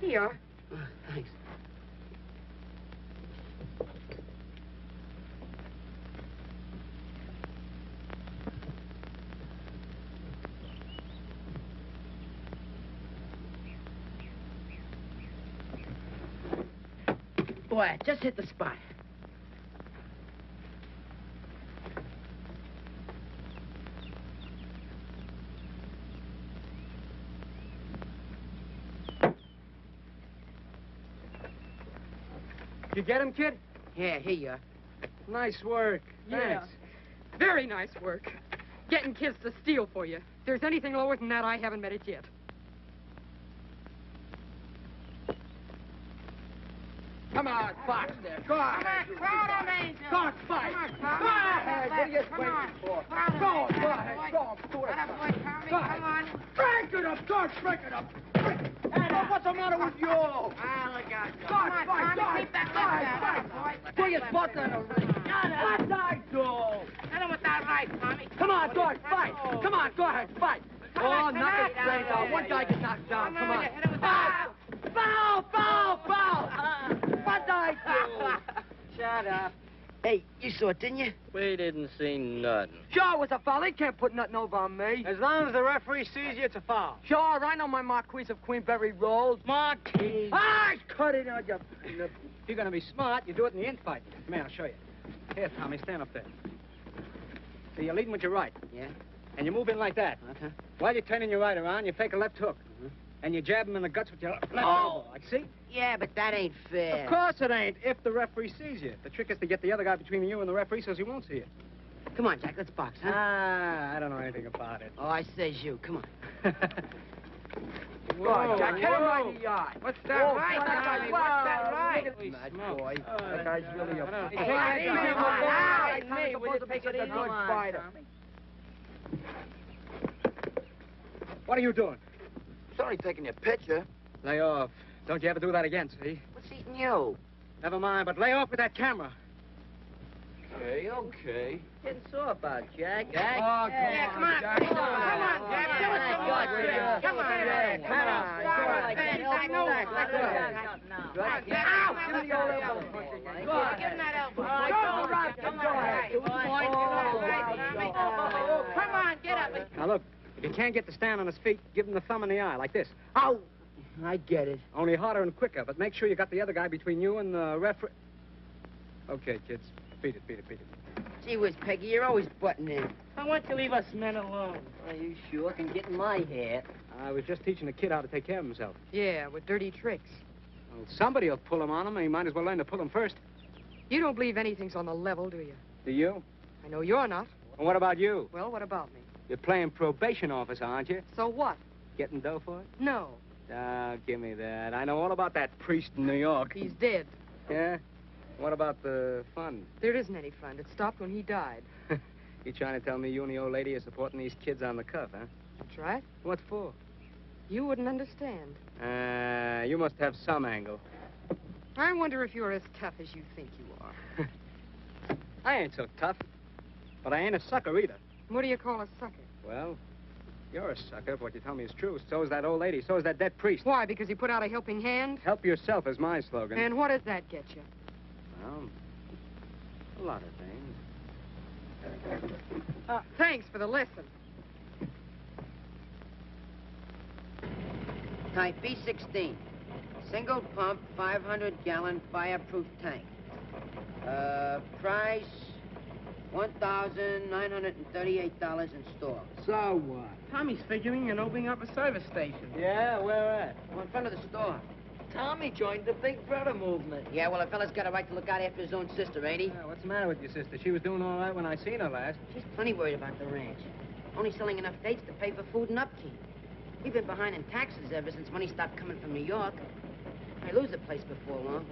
Speaker 14: Here you are.
Speaker 18: Oh, thanks. Boy, it just hit the spot.
Speaker 1: Get him, kid?
Speaker 18: Yeah, here you are.
Speaker 1: Nice work.
Speaker 14: Yeah. Very nice work. Getting kids to steal for you. If there's anything lower than that, I haven't met it yet.
Speaker 18: Come on, Fox there. Go ahead. Go on, Fox. Go ahead. What are you waiting for? Go on, go ahead. Go on, do it. Go ahead. Crank it up, George. Crank it up. Hey, what's the matter with you? Ah, look out. Come on, Tommy, keep that left boy. Put your butt in the ring. What I do? Hit him with that right, Tommy. Come on, George, fight. Come on, go ahead, fight. Oh, knock his brains out. One guy gets knocked down. Come on. Ah, Foul, foul, foul. What I do? Shut up. Hey, you saw it, didn't you?
Speaker 16: We didn't see nothing.
Speaker 18: Sure, it was a foul. They can't put nothing over on me.
Speaker 1: As long as the referee sees you, it's a foul.
Speaker 18: Sure, I know my Marquise of Queensberry rolls. Marquise. Ah, cut it out, you...
Speaker 1: If you're going to be smart, you do it in the infight. Come here, I'll show you. Here, Tommy, stand up there. So you're leading with your right.
Speaker 18: Yeah?
Speaker 1: And you move in like that.
Speaker 18: Okay.
Speaker 1: While you're turning your right around, you fake a left hook. And you jab him in the guts with your left
Speaker 18: Oh.
Speaker 1: elbow. Like, see?
Speaker 18: Yeah, but that ain't fair.
Speaker 1: Of course it ain't, if the referee sees you. The trick is to get the other guy between you and the referee so he won't see you.
Speaker 18: Come on, Jack, let's box, huh?
Speaker 1: Ah, I don't know anything about it.
Speaker 18: Oh, I says you. Come on.
Speaker 1: Whoa,
Speaker 18: on, Jack. Hit him right in the eye.
Speaker 1: What's that
Speaker 18: Oh,
Speaker 1: right,
Speaker 18: what's that
Speaker 1: Tommy?
Speaker 18: right?
Speaker 1: What's that right?
Speaker 18: look at this
Speaker 1: Mad
Speaker 18: smoke.
Speaker 1: boy.
Speaker 18: That guy's really a...
Speaker 1: Hey,
Speaker 18: Hey,
Speaker 1: take it
Speaker 18: easy,
Speaker 1: easy,
Speaker 18: man.
Speaker 1: boy.
Speaker 18: Ah,
Speaker 1: Hey,
Speaker 18: me,
Speaker 1: Tommy,
Speaker 18: will
Speaker 1: will
Speaker 18: you
Speaker 1: you
Speaker 18: take it
Speaker 1: it
Speaker 18: a good
Speaker 1: easy?
Speaker 18: fighter?
Speaker 1: What are you doing?
Speaker 18: Sorry taking your picture.
Speaker 1: Lay off. Don't you ever do that again, see?
Speaker 18: What's eating you?
Speaker 1: Never mind, but lay off with that camera.
Speaker 16: Okay, okay. Getting sore about Jack. Jack?
Speaker 1: Oh, come
Speaker 18: Yeah,
Speaker 1: on,
Speaker 18: come on,
Speaker 1: Jack.
Speaker 18: come on, come on, Jack. Give us some more,
Speaker 16: Yeah,
Speaker 18: Jack. Come on,
Speaker 16: yeah,
Speaker 18: Jack.
Speaker 16: come on,
Speaker 18: Come on.
Speaker 16: come on.
Speaker 18: Hey, I know Jack, let's go. Ow! Give me the old elbow. Go on.
Speaker 9: Give him that elbow.
Speaker 18: All right, go, Rob. Go ahead.
Speaker 9: Come on, get up.
Speaker 1: Now, look, if you can't get to stand on his feet, give him the thumb in the eye, like this.
Speaker 18: Ow! I get it.
Speaker 1: Only harder and quicker, but make sure you got the other guy between you and the referee. Okay, kids. Beat it, beat it, beat it.
Speaker 15: Gee whiz, Peggy, you're always butting in.
Speaker 18: I want to leave us men alone. Are you sure can get in my hair?
Speaker 1: I was just teaching the kid how to take care of himself.
Speaker 14: Yeah, with dirty tricks.
Speaker 1: Well, somebody will pull him on him, and he might as well learn to pull him first.
Speaker 14: You don't believe anything's on the level, do you?
Speaker 1: Do you?
Speaker 14: I know you're not.
Speaker 1: And what about you?
Speaker 14: Well, what about me?
Speaker 1: You're playing probation officer, aren't you?
Speaker 14: So what?
Speaker 1: Getting dough for it?
Speaker 14: No.
Speaker 1: Ah, give me that. I know all about that priest in New York.
Speaker 14: He's dead.
Speaker 1: Yeah? What about the fund?
Speaker 14: There isn't any fund. It stopped when he died.
Speaker 1: You trying to tell me you and the old lady are supporting these kids on the cuff, huh?
Speaker 14: That's right.
Speaker 1: What for?
Speaker 14: You wouldn't understand.
Speaker 1: Uh, you must have some angle.
Speaker 14: I wonder if you're as tough as you think you are.
Speaker 1: I ain't so tough. But I ain't a sucker either.
Speaker 14: What do you call a sucker?
Speaker 1: Well, you're a sucker if what you tell me is true. So is that old lady. So is that dead priest.
Speaker 14: Why? Because he put out a helping hand?
Speaker 1: Help yourself is my slogan.
Speaker 14: And what does that get you?
Speaker 1: Well, a lot of things.
Speaker 14: Uh, thanks for the lesson.
Speaker 15: Type B16. Single pump, 500 gallon fireproof tank. Uh, price $1,938 in store.
Speaker 18: So what? Tommy's figuring on opening up a service station.
Speaker 15: Yeah, where at? Well, in front of the store.
Speaker 18: Tommy joined the Big Brother movement.
Speaker 15: Yeah, well, a fella's got a right to look out after his own sister, ain't he?
Speaker 1: Yeah, what's the matter with your sister? She was doing all right when I seen her last.
Speaker 15: She's plenty worried about the ranch. Only selling enough dates to pay for food and upkeep. We've been behind in taxes ever since money stopped coming from New York. I lose the place before long.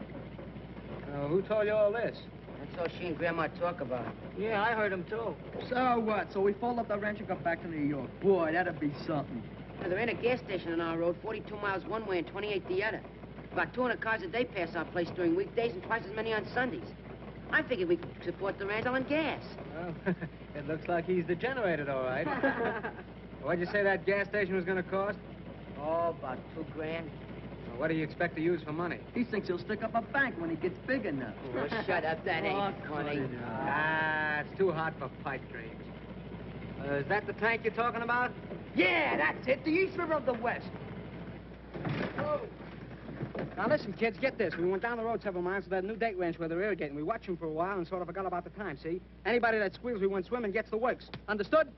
Speaker 1: Uh, who told you all this?
Speaker 15: That's all she and Grandma talk about.
Speaker 18: Yeah, I heard them too. So what? So we fold up the ranch and come back to New York. Boy, that'd be something.
Speaker 15: Now, there ain't a gas station on our road, 42 miles one way and 28 the other. About 200 cars a day pass our place during weekdays and twice as many on Sundays. I figured we could support the ranch selling gas.
Speaker 1: Well, it looks like he's degenerated, all right. What'd you say that gas station was going to cost?
Speaker 15: Oh, about two grand.
Speaker 1: Well, what do you expect to use for money?
Speaker 18: He thinks he'll stick up a bank when he gets big enough.
Speaker 15: Oh, shut up. That ain't funny.
Speaker 1: Ah, it's too hot for pipe dreams. Uh, is that the tank you're talking about?
Speaker 18: Yeah, that's it. The East River of the West.
Speaker 1: Now listen, kids, get this. We went down the road several miles to that new date ranch where they're irrigating. We watched them for a while and sort of forgot about the time, see? Anybody that squeals we went swimming gets the works. Understood?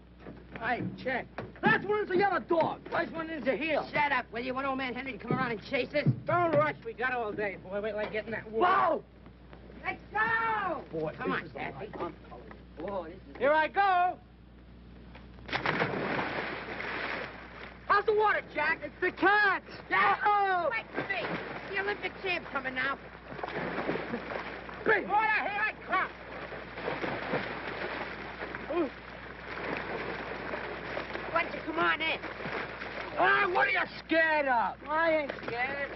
Speaker 18: Hey, check. Last one is the yellow dog. First one is the heel.
Speaker 15: Shut up, will you? Want old man Henry to come around and chase us?
Speaker 18: Don't rush. We got all day. Boy, wait till I get in that water.
Speaker 15: Whoa! Let's go!
Speaker 18: Boy,
Speaker 15: Come on, Daffy.
Speaker 18: I'm
Speaker 15: Whoa, this is...
Speaker 18: Here I go. How's the water, Jack? It's the cat. Yahoo!
Speaker 15: Wait for me. The Olympic champ's coming now.
Speaker 18: Big water, here I come.
Speaker 15: Why don't you come on in?
Speaker 18: Ah, what are you scared of? I ain't scared.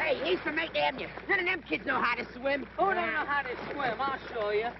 Speaker 15: Hey, he's from 8th Avenue. None of them kids know how to swim.
Speaker 18: Who don't know how to swim? I'll show you.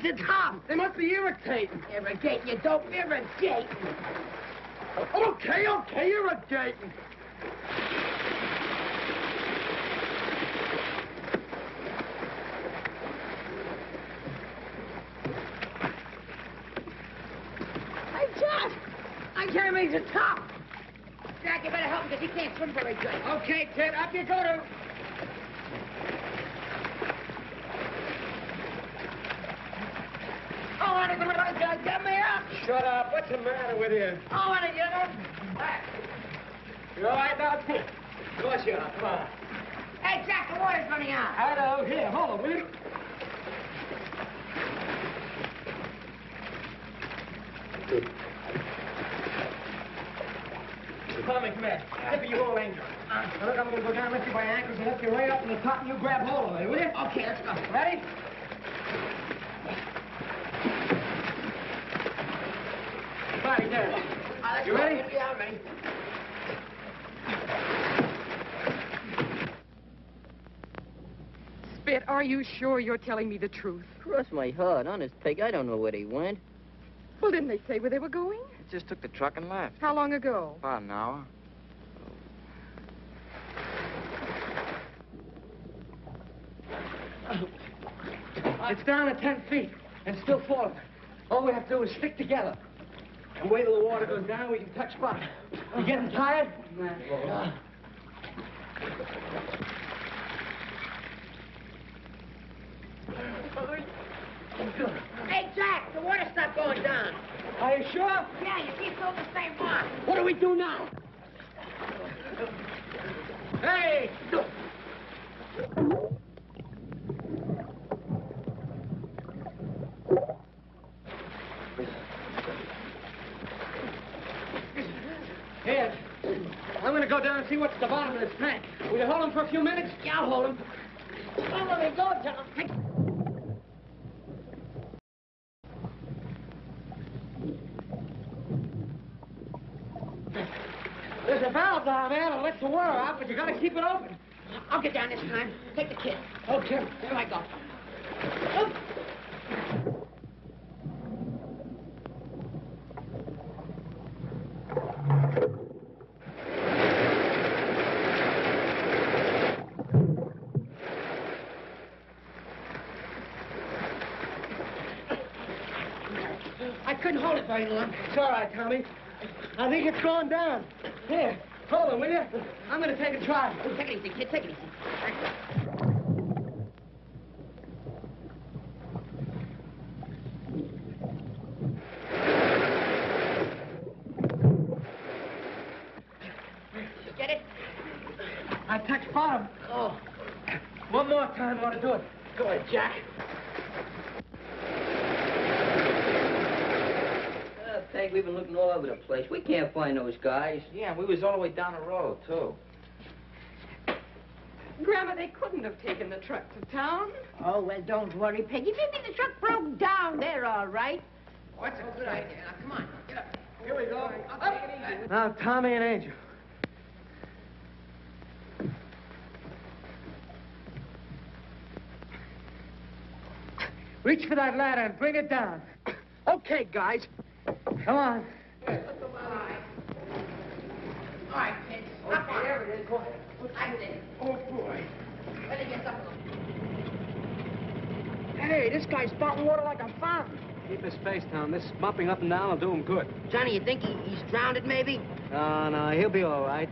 Speaker 18: Can just reach the top. They must be irritating.
Speaker 15: Irrigating, you dope. Irrigating.
Speaker 18: Okay, okay, irrigating. Hey, John, I can't reach the top.
Speaker 15: Jack, you better help him because he can't swim very good.
Speaker 18: Okay, Ted, up you go to.
Speaker 15: Oh, I don't know. Get me up.
Speaker 18: Shut up. What's the matter with you?
Speaker 15: Oh, I don't get up.
Speaker 18: You all right now, Ted? Of course you are. Come on.
Speaker 15: Hey, Jack, the water's running out.
Speaker 18: Hello. Here, hold on, will you? Tommy, come here. Tip of your old angel. Now, look, I'm going to go down, lift you by your ankles, and lift you right up to the top, and you grab hold of it, will you?
Speaker 15: Okay, let's go.
Speaker 18: Ready? Body there.
Speaker 15: Uh, let's
Speaker 18: You
Speaker 15: go.
Speaker 18: Ready?
Speaker 15: Yeah, I'm ready.
Speaker 14: Spit, are you sure you're telling me the truth?
Speaker 16: Cross my heart, honest, Peg. I don't know where they went.
Speaker 14: Well, didn't they say where they were going?
Speaker 11: Just took the truck and left.
Speaker 14: How long ago?
Speaker 11: About an hour.
Speaker 18: It's down to 10 feet and still falling. All we have to do is stick together. And wait till the water goes down, we can touch bottom. You getting tired?
Speaker 15: Hey, Jack, the water stopped going down.
Speaker 18: Are you sure?
Speaker 15: Yeah, you keep doing the same mark.
Speaker 18: What do we do now? Hey! Here, I'm gonna go down and see what's at the bottom of this tank. Will you hold him for a few minutes?
Speaker 15: Yeah, I'll hold him. Well, let me go, John.
Speaker 18: There's a valve down there that lets the water out, but you gotta keep it open.
Speaker 15: I'll get down this time. Take the kid.
Speaker 18: Okay.
Speaker 15: There I go.
Speaker 18: I couldn't hold it very long. It's all right, Tommy. I think it's gone down. Here, hold it, will you? I'm gonna take a try.
Speaker 15: Take it easy, kid. Take it easy. You get it?
Speaker 18: I touched bottom. Oh. One more time ought to do it. Go ahead, Jack.
Speaker 16: Uh, Peg, we've been looking all over the place. We can't find those guys.
Speaker 11: Yeah, we was all the way down the road, too.
Speaker 14: Grandma, they couldn't have taken the truck to town.
Speaker 15: Oh, well, don't worry, Peggy. Maybe the truck broke down. They're all right.
Speaker 18: Oh, What's
Speaker 15: a good idea? Now, come on. Get up.
Speaker 18: Here we go.
Speaker 15: Up. Take it easy.
Speaker 18: Now, Tommy and Angel. Reach for that ladder and bring it down. Okay, guys. Come on.
Speaker 15: All right, kids. Oh, up on.
Speaker 18: There it is. Go ahead.
Speaker 15: That's it.
Speaker 18: Oh, boy.
Speaker 15: Let it get up.
Speaker 18: Hey, this guy's spouting water like a fountain.
Speaker 1: Keep his face down. This bumping up and down will do him good.
Speaker 15: Johnny, you think he, he's drowned, maybe?
Speaker 1: No, no, he'll be all right.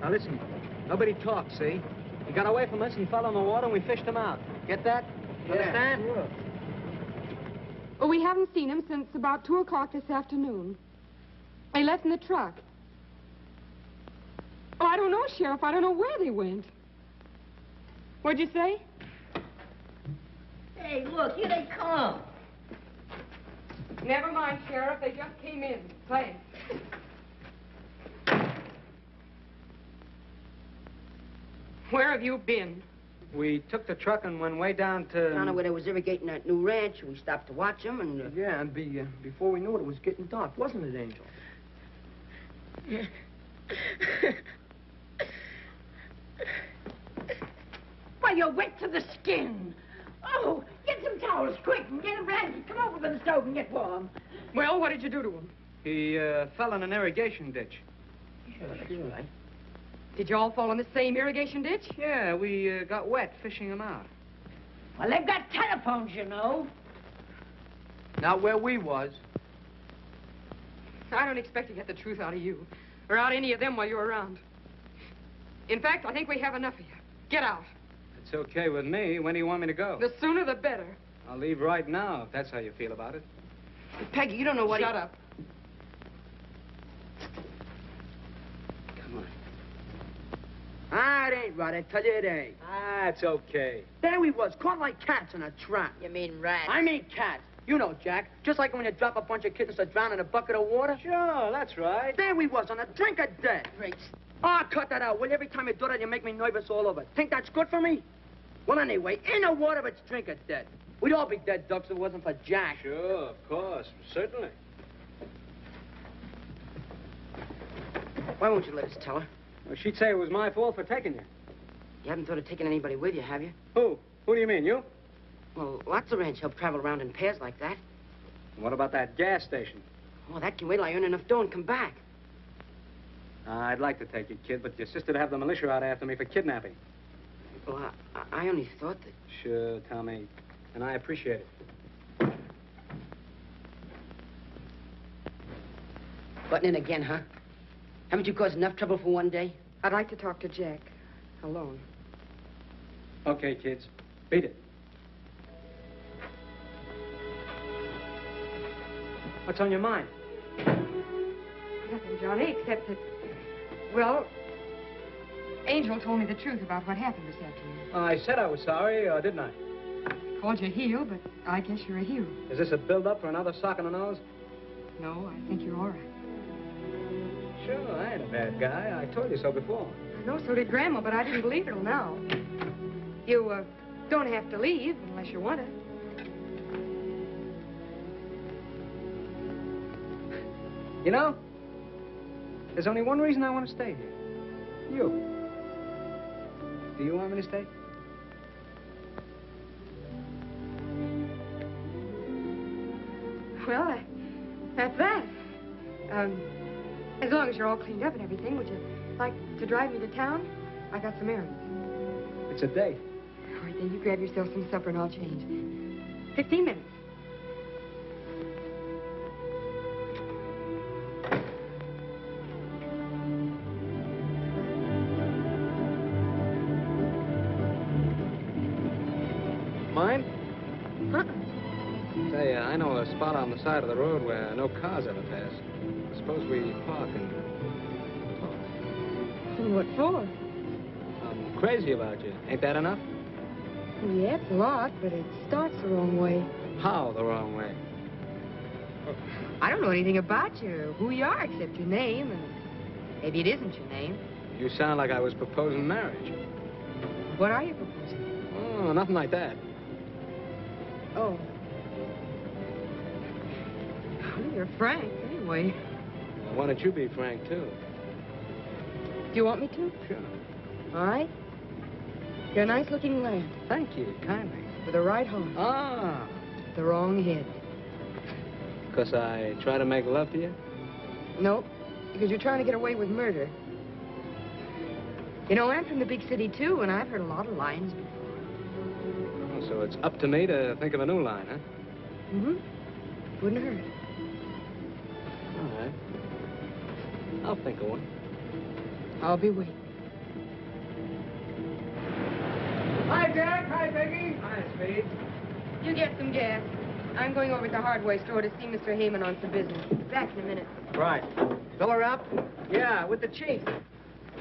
Speaker 1: Now listen, nobody talks, see? He got away from us, and fell in the water, and we fished him out. Get that? You understand?
Speaker 14: Well, we haven't seen him since about 2 o'clock this afternoon. He left in the truck. Oh, I don't know, Sheriff. I don't know where they went. What'd you say?
Speaker 15: Hey, look, here they come.
Speaker 14: Never mind, Sheriff. They just came in. Thanks. Where have you been?
Speaker 1: We took the truck and went way down to...
Speaker 15: Down where they was irrigating that new ranch. We stopped to watch them, and... Uh,
Speaker 18: Yeah, and be, uh, before we knew it, it was getting dark, wasn't it, Angel?
Speaker 8: Well, you're wet to the skin. Oh, get some towels quick and get a blanket. Come over to the stove and get warm.
Speaker 14: Well, what did you do to him?
Speaker 1: He uh, fell in an irrigation ditch.
Speaker 14: Did you all fall in the same irrigation ditch?
Speaker 1: Yeah, we uh, got wet fishing him out.
Speaker 8: Well, they've got telephones, you know.
Speaker 18: Not where we was.
Speaker 14: I don't expect to get the truth out of you. or out of any of them while you're around. In fact, I think we have enough of you. Get out.
Speaker 1: It's okay with me. When do you want me to go?
Speaker 14: The sooner the better.
Speaker 1: I'll leave right now, if that's how you feel about it.
Speaker 15: Peggy, you don't know what
Speaker 14: Shut
Speaker 15: he...
Speaker 14: up.
Speaker 15: Come on. Ah, it ain't right. I tell you it ain't.
Speaker 1: Ah, it's okay.
Speaker 15: There we was, caught like cats in a trap.
Speaker 9: You mean rats?
Speaker 15: I mean cats. You know, Jack. Just like when you drop a bunch of kittens to drown in a bucket of water.
Speaker 1: Sure, that's right.
Speaker 15: There we was, on a drink of death.
Speaker 9: Great.
Speaker 15: Ah, cut that out, will you? Every time you do that, you make me nervous all over. Think that's good for me? Well, anyway, in the water, it's drink of death. We'd all be dead ducks if it wasn't for Jack.
Speaker 5: Sure, of course. Certainly.
Speaker 15: Why won't you let us tell her?
Speaker 1: Well, she'd say it was my fault for taking you.
Speaker 15: You haven't thought of taking anybody with you, have you?
Speaker 1: Who? Who do you mean, you?
Speaker 15: Well, lots of ranch help travel around in pairs like that.
Speaker 1: And What about that gas station?
Speaker 15: Oh, that can wait till I earn enough dough and come back.
Speaker 1: Uh, I'd like to take you, kid, but your sister'd have the militia out after me for kidnapping.
Speaker 15: Well, I, I only thought that...
Speaker 1: Sure, Tommy. And I appreciate it.
Speaker 15: Button in again, huh? Haven't you caused enough trouble for one day?
Speaker 14: I'd like to talk to Jack. Alone.
Speaker 1: Okay, kids. Beat it. What's on your mind?
Speaker 14: Nothing, Johnny, except that... Well, Angel told me the truth about what happened this afternoon.
Speaker 1: I said I was sorry, or didn't I?
Speaker 14: Called you a heel, but I guess you're a hero.
Speaker 1: Is this a build-up for another sock in the nose?
Speaker 14: No, I think you're all right.
Speaker 1: Sure, I ain't a bad guy. I told you so before.
Speaker 14: I know, so did Grandma, but I didn't believe it till now. You, uh, don't have to leave unless you want to.
Speaker 1: You know, there's only one reason I want to stay here. You. Do you want me to stay?
Speaker 14: Well, uh, that's that. Um, as long as you're all cleaned up and everything, would you like to drive me to town? I got some errands.
Speaker 1: It's a date.
Speaker 14: All right, then you grab yourself some supper and I'll change. Fifteen minutes.
Speaker 1: Side of the road where no cars ever pass. Suppose we park and
Speaker 14: What for?
Speaker 1: I'm crazy about you. Ain't that enough?
Speaker 14: Yeah, it's a lot, but it starts the wrong way.
Speaker 1: How the wrong way?
Speaker 14: I don't know anything about you, or who you are, except your name, and maybe it isn't your name.
Speaker 1: You sound like I was proposing marriage.
Speaker 14: What are you proposing?
Speaker 1: Oh, nothing like that.
Speaker 14: Oh. You're frank, anyway.
Speaker 1: Why don't you be frank, too?
Speaker 14: Do you want me to?
Speaker 1: Sure.
Speaker 14: All right. You're a nice-looking lad.
Speaker 1: Thank you, kindly.
Speaker 14: With the right heart.
Speaker 1: Ah.
Speaker 14: The wrong head.
Speaker 1: Because I try to make love to you?
Speaker 14: Nope. Because you're trying to get away with murder. You know, I'm from the big city, too, and I've heard a lot of lines before.
Speaker 1: Oh, so it's up to me to think of a new line, huh?
Speaker 14: Mm-hmm. Wouldn't hurt.
Speaker 1: I'll think of one.
Speaker 14: I'll be waiting.
Speaker 18: Hi, Jack. Hi, Peggy.
Speaker 1: Hi, Speed.
Speaker 14: You get some gas. I'm going over to the hardware store to see Mr. Heyman on some business. Back in a minute.
Speaker 1: Right.
Speaker 18: Fill her up?
Speaker 1: Yeah, with the chief.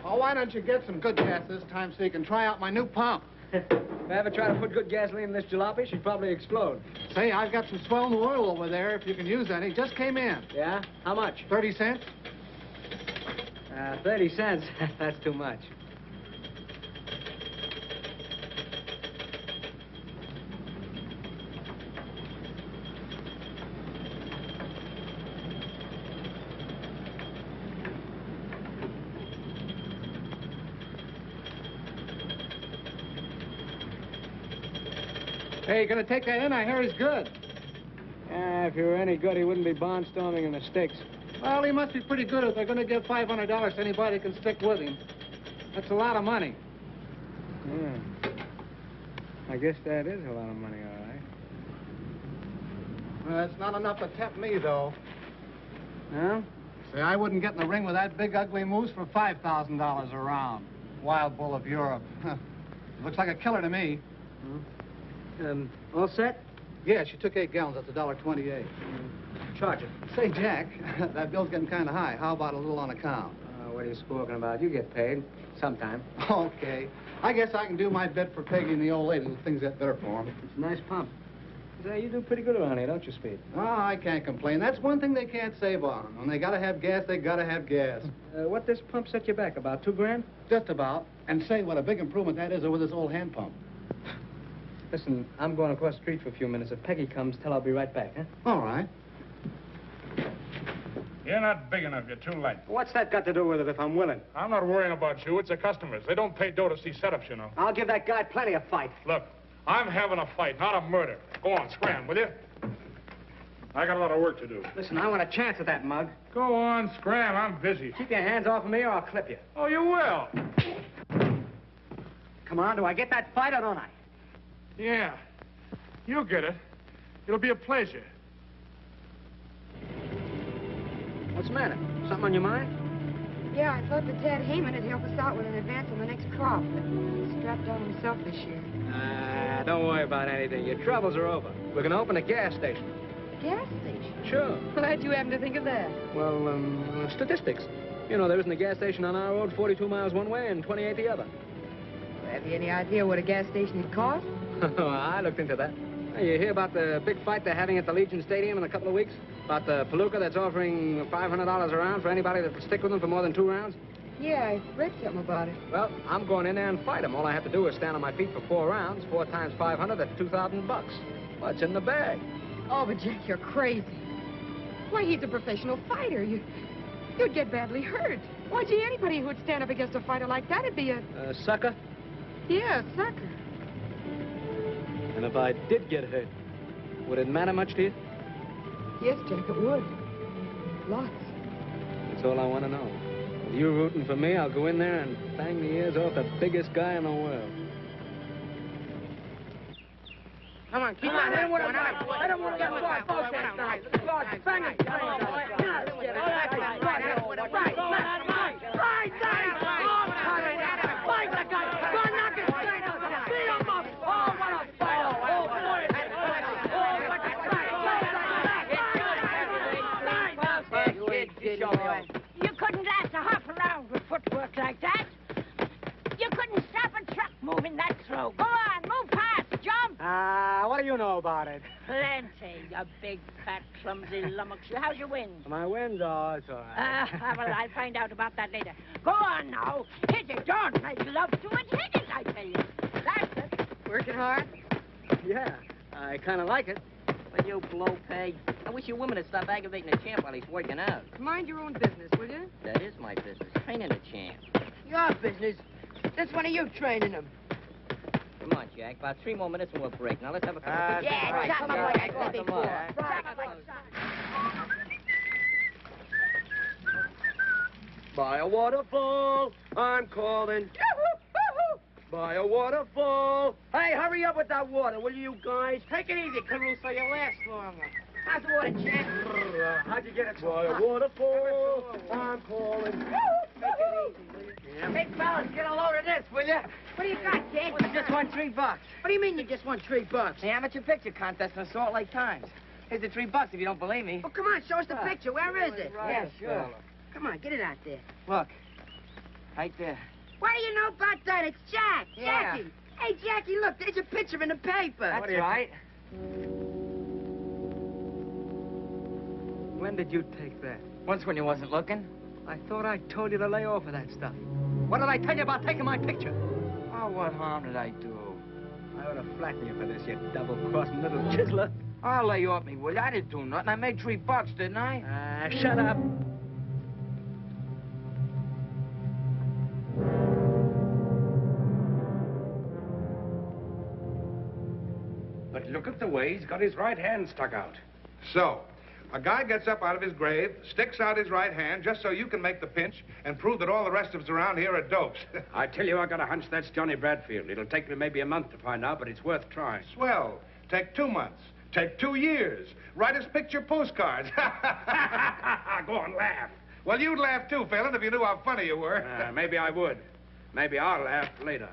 Speaker 18: Oh, why don't you get some good gas this time so you can try out my new pump?
Speaker 1: If I ever try to put good gasoline in this jalopy, she'd probably explode.
Speaker 18: Say, I've got some swell new oil over there if you can use any. Just came in.
Speaker 1: Yeah? How much?
Speaker 18: 30 cents?
Speaker 1: Uh, 30 cents. That's too much.
Speaker 18: Hey, you gonna take that in? I hear he's good.
Speaker 1: Yeah, if he were any good, he wouldn't be barnstorming in the sticks.
Speaker 18: Well, he must be pretty good if they're gonna give $500 to anybody who can stick with him. That's a lot of money.
Speaker 1: Yeah. I guess that is a lot of money, all right.
Speaker 18: Well, it's not enough to tempt me, though.
Speaker 1: Huh?
Speaker 13: Say, I wouldn't get in the ring with that big, ugly moose for $5,000 a round. Wild bull of Europe. Looks like a killer to me. Hmm?
Speaker 1: Um, all set?
Speaker 13: Yeah, she took eight gallons. That's a dollar twenty-eight.
Speaker 1: Charge it.
Speaker 13: Say, Jack, that bill's getting kind of high. How about a little on account?
Speaker 1: Uh, what are you spoken about? You get paid sometime.
Speaker 13: Okay. I guess I can do my bit for Peggy and the old lady. if Things get better for them.
Speaker 1: It's a nice pump. Say, you do pretty good around here, don't you, Speed?
Speaker 13: Oh, I can't complain. That's one thing they can't say about 'em. When they gotta have gas, they gotta have gas.
Speaker 1: Uh, what this pump set you back? About two grand?
Speaker 13: Just about. And say, what a big improvement that is over this old hand pump.
Speaker 1: Listen, I'm going across the street for a few minutes. If Peggy comes, tell her I'll be right back, huh?
Speaker 13: All right.
Speaker 19: You're not big enough. You're too light.
Speaker 1: What's that got to do with it if I'm willing?
Speaker 19: I'm not worrying about you. It's the customers. They don't pay dough to see setups, you know.
Speaker 1: I'll give that guy plenty of fight.
Speaker 19: Look, I'm having a fight, not a murder. Go on, scram, will you? I got a lot of work to do.
Speaker 1: Listen, I want a chance at that mug.
Speaker 19: Go on, scram. I'm busy.
Speaker 1: Keep your hands off of me or I'll clip you.
Speaker 19: Oh, you will?
Speaker 1: Come on, do I get that fight or don't I?
Speaker 19: Yeah. You'll get it. It'll be a pleasure.
Speaker 1: What's the matter? Something on your mind?
Speaker 14: Yeah, I thought that Tad Heyman would help us out with an advance on the next crop, but he's strapped down himself this year.
Speaker 1: Ah, don't worry about anything. Your troubles are over. We're going to open a gas station.
Speaker 14: Gas station?
Speaker 1: Sure.
Speaker 14: Glad you happened to think of that.
Speaker 1: Well, um, uh, statistics. You know, there isn't a gas station on our road 42 miles one way and 28 the other.
Speaker 14: Have you any idea what a gas station would cost?
Speaker 1: I looked into that. You hear about the big fight they're having at the Legion Stadium in a couple of weeks? About the uh, Palooka that's offering $500 a round for anybody that will stick with them for more than two rounds?
Speaker 14: Yeah, I read something about it.
Speaker 1: Well, I'm going in there and fight them. All I have to do is stand on my feet for four rounds. Four times 500, that's 2,000 bucks. What's in the bag?
Speaker 14: Oh, but Jack, you're crazy. Why, he's a professional fighter. You, you'd get badly hurt. Why, gee, anybody who would stand up against a fighter like that would be a...
Speaker 1: A sucker?
Speaker 14: Yeah, a sucker.
Speaker 1: And if I did get hurt, would it matter much to you?
Speaker 14: Yes, Jack, it would. Lots.
Speaker 1: That's all I want to know. If you're rooting for me, I'll go in there and bang the ears off the biggest guy in the world.
Speaker 15: Come on, keep
Speaker 18: Come on,
Speaker 15: on.
Speaker 18: let him
Speaker 15: Let
Speaker 18: win
Speaker 15: him
Speaker 18: it. Let him win it. Get five. Both hands down. Lord, bang it.
Speaker 1: Do you know about it?
Speaker 8: Plenty, you big, fat, clumsy lummox. How's your wind?
Speaker 1: My wind's oh, it's all right.
Speaker 8: Ah, well, I'll find out about that later. Go on now. Hit it, don't make love to it. Hit it, I tell you. That's it.
Speaker 14: Working hard?
Speaker 1: Yeah, I kind of like it.
Speaker 16: Will you blow peg? I wish your women would stop aggravating the champ while he's working out.
Speaker 14: Mind your own business, will you?
Speaker 16: That is my business. Training the champ.
Speaker 15: Your business. That's one of you training him.
Speaker 16: Come on, Jack. About three more minutes and we'll break. Now let's have a couple
Speaker 15: Ah,
Speaker 16: of
Speaker 15: yeah,
Speaker 16: Right,
Speaker 15: chop
Speaker 16: come on,
Speaker 15: like
Speaker 16: Jack,
Speaker 15: I said
Speaker 16: come
Speaker 15: before.
Speaker 16: on.
Speaker 15: Chop him like
Speaker 18: By a waterfall, I'm calling. By a waterfall. Hey, hurry up with that water, will you guys?
Speaker 15: Take it easy, Caruso. You'll last longer. How's the water, Jack?
Speaker 18: How'd you get it? By a waterfall, I'm calling.
Speaker 15: Hey, fellas, get a load of this, will you? What do you got, kid?
Speaker 18: I just won three bucks.
Speaker 15: What do you mean you just won three bucks?
Speaker 18: The amateur picture contest in the Salt Lake Times. Here's the three bucks if you don't believe me.
Speaker 15: Well, come on, show us the ah. picture. Where is it?
Speaker 18: Yeah, sure.
Speaker 15: Come on, get it out there.
Speaker 18: Look, right there.
Speaker 15: What do you know about that? It's Jack.
Speaker 18: Yeah.
Speaker 15: Jackie. Hey, Jackie, look, there's a picture in the paper.
Speaker 18: That's right.
Speaker 1: When did you take that?
Speaker 18: Once when you wasn't looking.
Speaker 1: I thought I told you to lay off of that stuff. What did I tell you about taking my picture?
Speaker 18: Oh, what harm did I do?
Speaker 1: I ought to flatten you for this, you double-crossing little chiseler.
Speaker 18: I'll lay off me, will you? I didn't do nothing. I made three bucks, didn't I?
Speaker 1: Ah, shut up.
Speaker 5: But look at the way he's got his right hand stuck out.
Speaker 4: So, a guy gets up out of his grave, sticks out his right hand just so you can make the pinch and prove that all the rest of us around here are dopes.
Speaker 5: I tell you, I got a hunch that's Johnnie Bradfield. It'll take me maybe a month to find out, but it's worth trying.
Speaker 4: Swell. Take two months. Take two years. Write us picture postcards.
Speaker 5: Go on, laugh.
Speaker 7: Well, you'd laugh too, Phelan, if you knew how funny you were.
Speaker 5: Uh, maybe I would. Maybe I'll laugh later.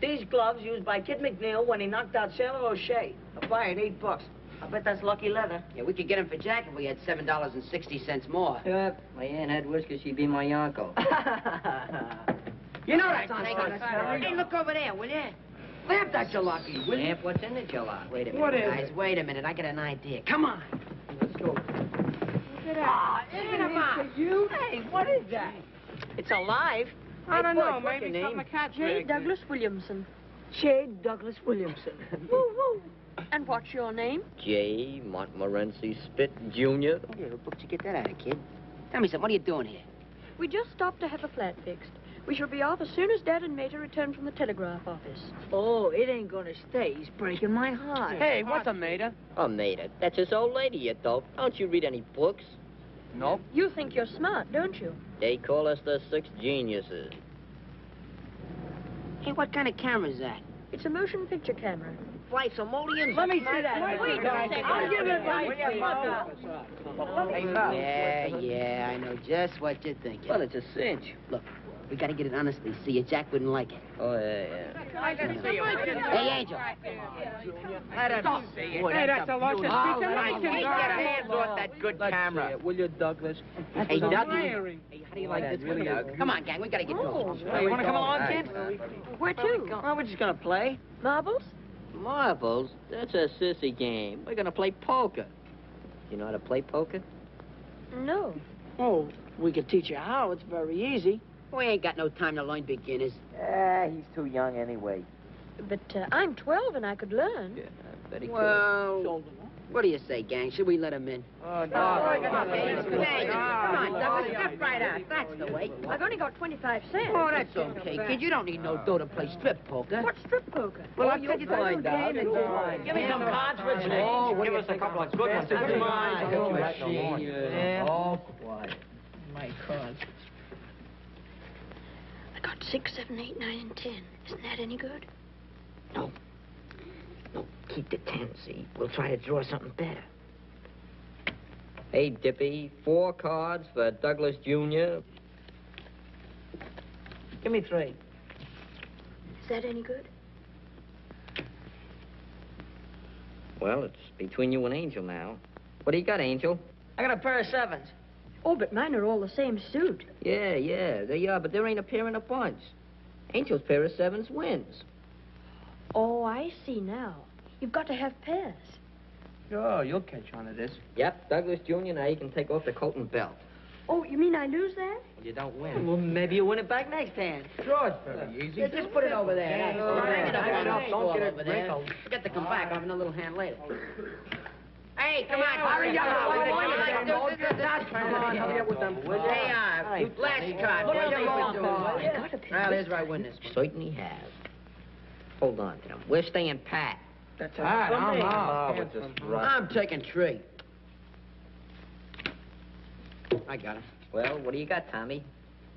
Speaker 16: These gloves used by Kid McNeil when he knocked out Sailor O'Shea. A buy at eight bucks. I bet that's lucky leather.
Speaker 15: Yeah, we could get him for Jack if we had seven dollars and sixty cents more.
Speaker 16: Yep. My aunt had whiskers, she'd be my uncle.
Speaker 15: You know that's on Hey, look over there, will you? Lamp that jalopy, will you?
Speaker 16: Lamp, what's in the jalopy?
Speaker 15: Wait a minute,
Speaker 16: What is
Speaker 15: guys.
Speaker 16: it?
Speaker 15: Wait a minute. I got an idea. Come on.
Speaker 16: Let's go.
Speaker 15: look at Ah,
Speaker 16: isn't it for you? Hey, what is that? It's alive.
Speaker 20: I don't
Speaker 16: Hey,
Speaker 20: know,
Speaker 16: what's
Speaker 20: maybe
Speaker 16: your
Speaker 20: something
Speaker 16: name?
Speaker 20: a cat
Speaker 16: J.
Speaker 20: J. Douglas Williamson.
Speaker 16: J. Douglas Williamson.
Speaker 20: woo woo. And what's your name?
Speaker 16: J. Montmorency Spit Jr.
Speaker 15: Yeah, what book you get that out of, kid? Tell me something. What are you doing here?
Speaker 20: We just stopped to have a flat fixed. We shall be off as soon as Dad and Mater return from the telegraph office.
Speaker 16: Oh, it ain't gonna stay. He's breaking my heart.
Speaker 15: Hey, what's a mater?
Speaker 16: A mater. That's his old lady, you dope. Don't you read any books?
Speaker 15: Nope.
Speaker 20: You think you're smart, don't you?
Speaker 16: They call us the six geniuses.
Speaker 15: Hey, what kind of camera is that?
Speaker 20: It's a motion picture camera.
Speaker 15: Fly simoleons?
Speaker 16: Let me see that.
Speaker 20: Wait,
Speaker 16: I'll give it right
Speaker 15: Yeah, yeah, I know just what you're thinking.
Speaker 16: Well, it's a cinch.
Speaker 15: Look, we gotta get it honestly. See you, Jack wouldn't like it.
Speaker 16: Oh, yeah, yeah.
Speaker 15: Hey, Angel.
Speaker 16: Let him see it.
Speaker 15: Hey, that's a luscious piece of
Speaker 16: Hey,
Speaker 15: nice
Speaker 16: get
Speaker 15: and
Speaker 16: your
Speaker 15: dark.
Speaker 16: hands off that good camera.
Speaker 9: Will you, Douglas?
Speaker 15: Hey, Dougie. Hey, how do you like this?
Speaker 9: Doug.
Speaker 15: Come on, gang. We gotta get oh. going.
Speaker 16: Hey, you wanna come along, kid?
Speaker 20: Where to?
Speaker 16: Oh, we're just gonna play.
Speaker 20: Marbles?
Speaker 16: Marbles? That's a sissy game. We're gonna play poker. You know how to play poker?
Speaker 20: No.
Speaker 16: Oh, we could teach you how. It's very easy.
Speaker 15: We ain't got no time to learn beginners.
Speaker 9: Ah, he's too young anyway.
Speaker 20: But uh, I'm 12 and I could learn.
Speaker 16: Yeah, very
Speaker 15: Well, what do you say, gang? Should we let him in?
Speaker 9: Oh, no.
Speaker 15: Come on, Hey, come on, Douglas. Step right out. That's the way.
Speaker 20: I've only got 25 cents.
Speaker 15: Oh, that's okay, kid. You don't need no dough to play strip poker.
Speaker 20: What's strip poker?
Speaker 15: Well, I'll tell you the
Speaker 9: find out.
Speaker 15: game
Speaker 16: Give me some cards for change.
Speaker 9: Oh, what
Speaker 16: Give
Speaker 9: do
Speaker 16: us
Speaker 9: you
Speaker 16: a couple of good ones.
Speaker 9: faster
Speaker 16: Come
Speaker 9: than
Speaker 16: on.
Speaker 9: mine?
Speaker 16: Go
Speaker 9: Machine.
Speaker 16: Yeah.
Speaker 9: All quiet.
Speaker 16: My cards.
Speaker 20: I six, seven, eight, nine, and 10. Isn't that any good?
Speaker 16: No. No, keep the ten, see? We'll try to draw something better. Hey, Dippy, four cards for Douglas Jr. Give me three.
Speaker 20: Is that any good?
Speaker 16: Well, it's between you and Angel now. What do you got, Angel? I got a pair of sevens.
Speaker 20: Oh, but mine are all the same suit.
Speaker 16: Yeah, yeah, they are, but there ain't a pair in a bunch. Angel's pair of sevens wins.
Speaker 20: Oh, I see now. You've got to have pairs.
Speaker 9: Sure, you'll catch on to this.
Speaker 16: Yep, Douglas Jr. Now you can take off the coat and belt.
Speaker 20: Oh, you mean I lose that?
Speaker 16: You don't win.
Speaker 15: Well, maybe you win it back next hand.
Speaker 9: Sure, it's very easy.
Speaker 15: Yeah, just put it over there. That's all right.
Speaker 9: Yeah,
Speaker 15: Hang it up,
Speaker 9: yeah.
Speaker 15: Don't get it
Speaker 9: Over there.
Speaker 15: wrinkled. Forget to come back. I'll have another little hand later. Hey, come on.
Speaker 9: hurry up.
Speaker 15: Come on,
Speaker 9: Hurry up.
Speaker 15: this is us.
Speaker 9: Come on, hurry up with them, will ya?
Speaker 15: Hey, uh, last card. What do you think we're doing? Well, here's where I win this one.
Speaker 16: Certainly have. Hold on to them. We're staying pat.
Speaker 9: That's
Speaker 15: All right, I'm
Speaker 9: off. with this
Speaker 15: I'm taking three. I got him.
Speaker 16: Well, what do you got, Tommy?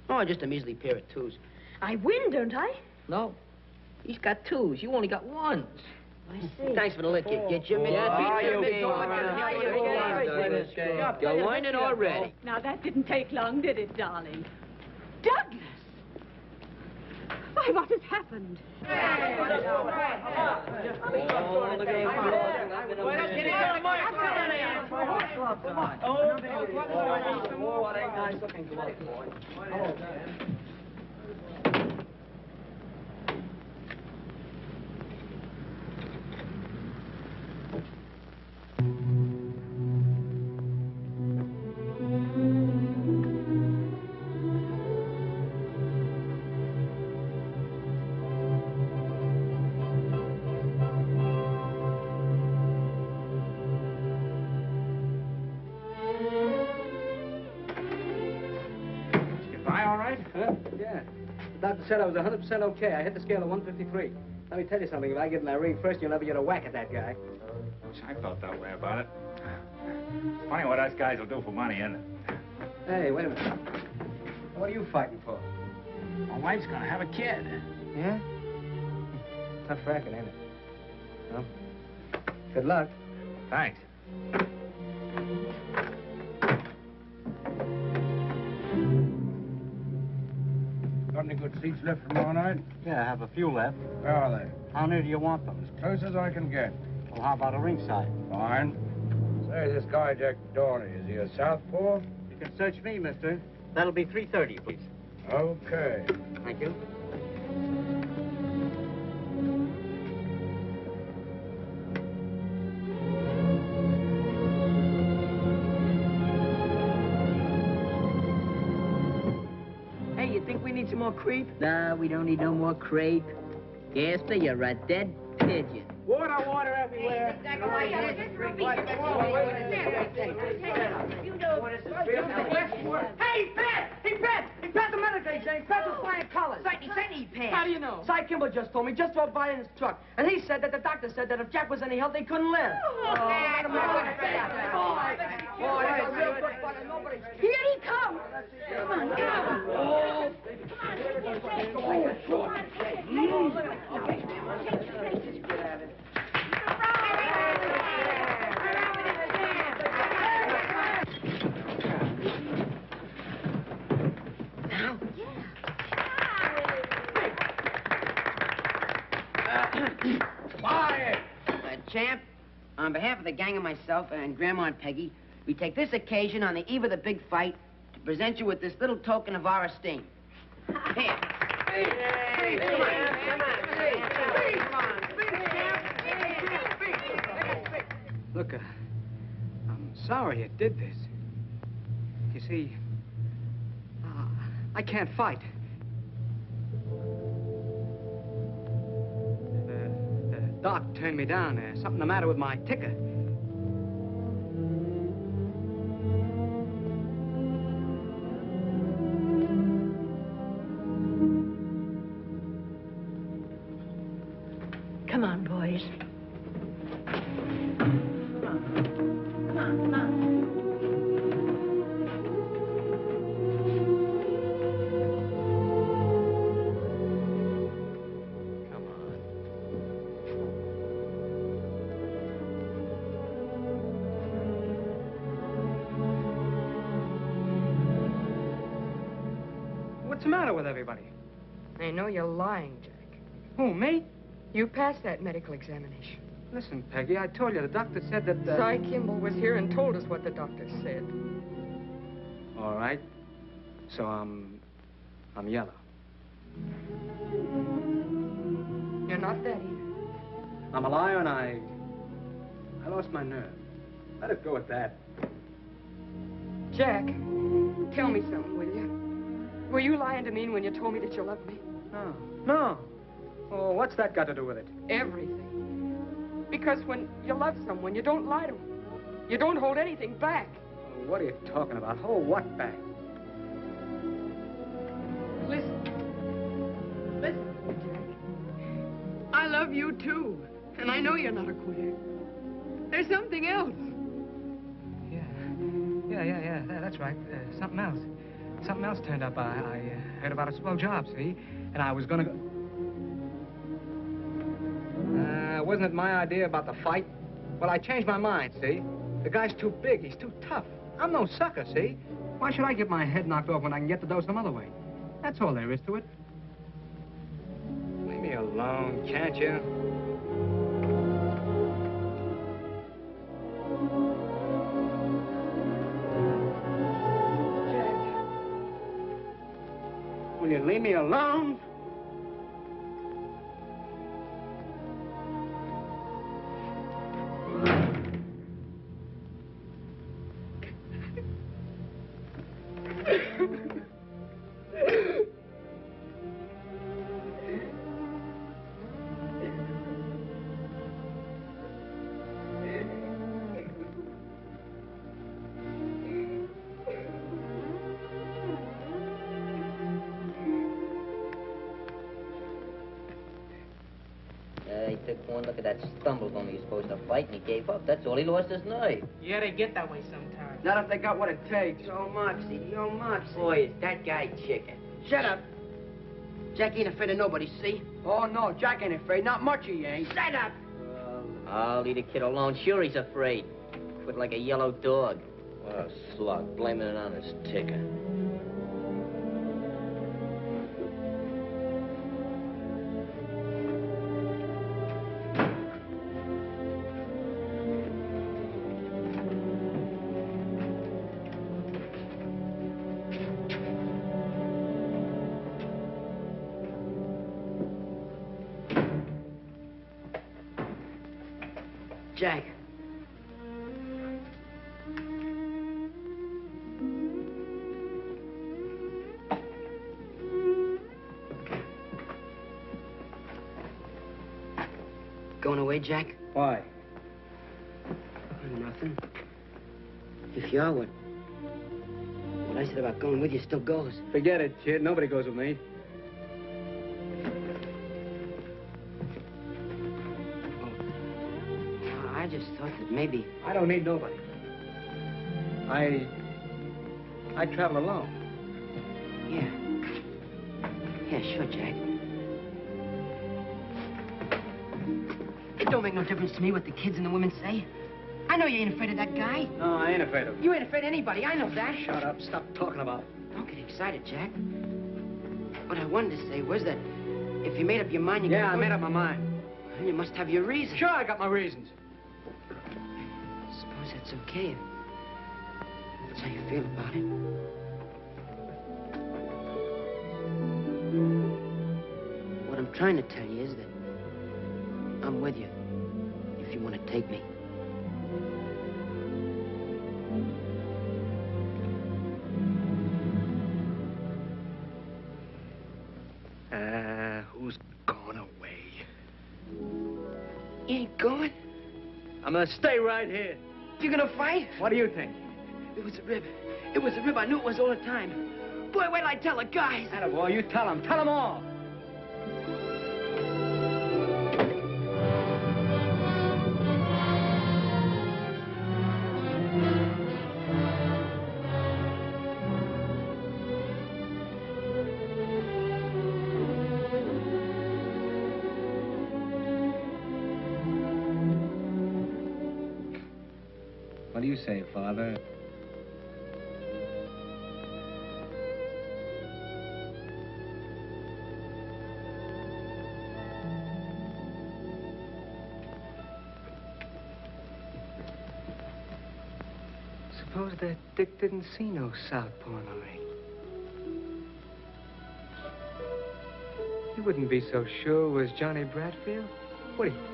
Speaker 15: Oh, just a measly pair of twos.
Speaker 20: I win, don't I?
Speaker 16: No. He's got twos. You only got ones.
Speaker 20: I see.
Speaker 15: Thanks for the lick, you get you.
Speaker 16: Yeah,
Speaker 15: beat
Speaker 16: you
Speaker 15: you,
Speaker 16: big
Speaker 15: big
Speaker 16: boy.
Speaker 15: boy.
Speaker 16: You're learning already.
Speaker 21: Now, that didn't take long, did it, darling? Douglas! Why, what has happened?
Speaker 1: Get said I was 100% okay. I hit the scale of 153. Let me tell you something. If I get in that ring first, you'll never get a whack at that guy.
Speaker 7: I felt that way about it. Funny what us guys will do for money, isn't it?
Speaker 1: Hey, wait a minute. What are you fighting for?
Speaker 5: My wife's gonna have a kid.
Speaker 1: Yeah? Tough racket, ain't it? Well, good luck.
Speaker 7: Thanks.
Speaker 5: Any good seats left for tomorrow night?
Speaker 22: Yeah, I have a few left.
Speaker 5: Where are they?
Speaker 22: How near do you want them?
Speaker 5: As close as I can get.
Speaker 22: Well, how about a ringside?
Speaker 5: Fine. Say, this guy, Jack Dorney, is he a southpaw?
Speaker 22: You can search me, mister. That'll be 3.30, please.
Speaker 5: Okay.
Speaker 22: Thank you.
Speaker 18: Creep?
Speaker 15: Nah, we don't need no more crepe. Gaster, you're a dead pigeon.
Speaker 18: Water, water everywhere. Hey, Pat! Hey, Pat! Hey, Pat, the medical James. Pat was flying colors.
Speaker 15: Certainly, certainly, Pat.
Speaker 18: How do you know? Cy Kimball just told me, just drove by in his truck. And he said that the doctor said that if Jack was any help, he couldn't live.
Speaker 15: Oh,
Speaker 18: oh have it.
Speaker 15: Pat.
Speaker 18: Boy, that's a real good fun, and nobody's...
Speaker 23: Here he comes. Come on, come.
Speaker 15: Quiet! Champ, on behalf of the gang and myself and Grandma and Peggy, we take this occasion on the eve of the big fight to present you with this little token of our esteem. Here.
Speaker 1: Look, uh, I'm sorry it did this. You see, uh, I can't fight. Doc turned me down. There's something the matter with my ticker.
Speaker 14: Passed that medical examination.
Speaker 1: Listen, Peggy, I told you the doctor said that. Uh...
Speaker 14: Cy Kimball was here and told us what the doctor said.
Speaker 1: All right. So I'm. I'm yellow.
Speaker 14: You're not that either.
Speaker 1: I'm a liar and I. I lost my nerve. Let it go at that.
Speaker 14: Jack, tell me something, will you? Were you lying to me when you told me that you loved me?
Speaker 1: No. No. Oh, what's that got to do with it?
Speaker 14: Everything. Because when you love someone, you don't lie to them. You don't hold anything back.
Speaker 1: Oh, what are you talking about? Hold what back?
Speaker 14: Listen. Listen, Jack. I love you too. And I know you're not a quitter. There's something else.
Speaker 1: Yeah, yeah, yeah. tha- That's right. Uh, something else. Something else turned up. I, I uh, heard about a swell job, see? And I was gonna go. Wasn't it my idea about the fight? Well, I changed my mind, see? The guy's too big. He's too tough. I'm no sucker, see? Why should I get my head knocked off when I can get the dough some other way? That's all there is to it. Leave me alone, can't you? Will you leave me alone?
Speaker 15: He gave up. That's all. He lost his nerve.
Speaker 18: Yeah, they get that way sometimes.
Speaker 15: Not if they got what it takes. Yo, Moxie, yo, Moxie. Boy, is that guy chicken.
Speaker 18: Shut up.
Speaker 15: Jack ain't afraid of nobody, see?
Speaker 18: Oh, no, Jack ain't afraid. Not much he ain't.
Speaker 15: Shut up! I'll leave the kid alone. Sure he's afraid. Quit like a yellow dog.
Speaker 11: What a slug, blaming it on his ticker.
Speaker 15: Jack?
Speaker 1: Why?
Speaker 15: Nothing. If you are, what? What I said about going with you still goes.
Speaker 1: Forget it, kid. Nobody goes with me.
Speaker 15: Oh, I just thought that maybe.
Speaker 1: I don't need nobody. I. I travel alone.
Speaker 15: Difference to me what the kids and the women say. I know you ain't afraid of that guy.
Speaker 1: No, I ain't afraid of him.
Speaker 15: You ain't afraid of anybody. I know that.
Speaker 1: Shut up. Stop talking about it.
Speaker 15: Don't get excited, Jack. What I wanted to say was that if you made up your mind, you
Speaker 1: Yeah, I made up my mind.
Speaker 15: Well, you must have your reasons.
Speaker 1: Sure, I got my reasons.
Speaker 15: I Suppose that's okay. If that's how you feel about it. What I'm trying to tell you is that I'm with you if you want to take me.
Speaker 1: Uh, who's gone away?
Speaker 15: You ain't going?
Speaker 1: I'm gonna stay right here.
Speaker 15: You're gonna fight?
Speaker 1: What do you think?
Speaker 15: It was a rib. It was a rib. I knew it was all the time. Boy, wait till I tell the guys.
Speaker 1: boy, you tell them. Tell them all. Didn't see no the ring. He wouldn't be so sure was Johnnie Bradfield, would he?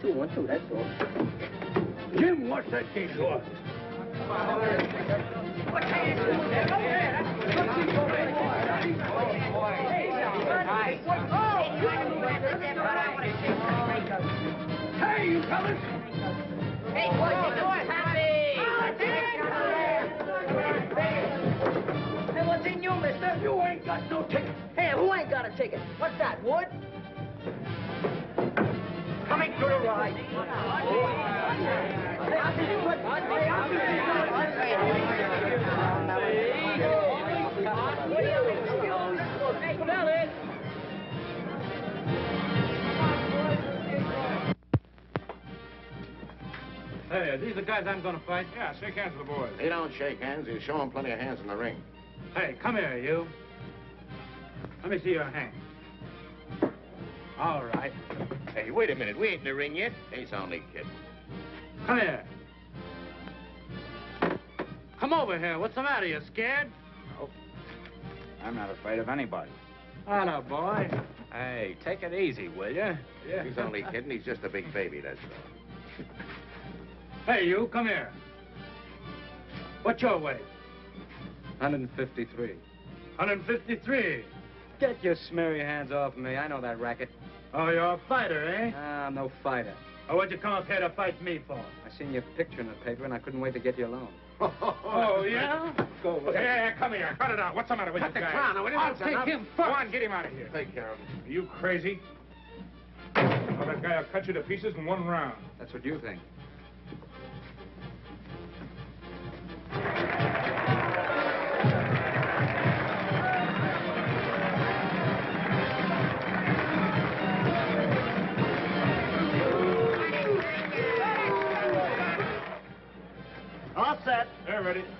Speaker 16: Two,
Speaker 15: one, two. That's
Speaker 3: guys I'm gonna fight?
Speaker 12: Yeah, shake hands with the boys.
Speaker 3: They don't shake hands. You show them plenty of hands in the ring.
Speaker 5: Hey, come here, you. Let me see your hand. All right.
Speaker 12: Hey, wait a minute. We ain't in the ring yet. He's only kidding.
Speaker 5: Come here. Come over here. What's the matter? You scared?
Speaker 24: I'm not afraid of anybody.
Speaker 5: Hello, boy.
Speaker 24: Hey, take it easy, will you?
Speaker 5: Yeah.
Speaker 12: He's only kidding. He's just a big baby, that's all.
Speaker 5: Hey, you, come here. What's your weight?
Speaker 1: 153.
Speaker 5: 153.
Speaker 1: Get your smeary hands off me. I know that racket.
Speaker 5: Oh, you're a fighter, eh?
Speaker 1: Ah, I'm no fighter.
Speaker 7: Oh, what'd you come up here to fight me for?
Speaker 1: I seen your picture in the paper, and I couldn't wait to get you alone.
Speaker 7: Oh, yeah?
Speaker 1: Go away.
Speaker 4: Hey, hey, come here. Cut it out. What's the matter with
Speaker 15: Cut
Speaker 4: this
Speaker 15: the
Speaker 4: guy?
Speaker 15: clown out, will you?
Speaker 4: I'll
Speaker 15: That's
Speaker 4: take
Speaker 15: enough.
Speaker 4: him first. Go on, get him out of here. Take care of him. Are you crazy? Well, that guy will cut you to pieces in one round.
Speaker 1: That's what you think.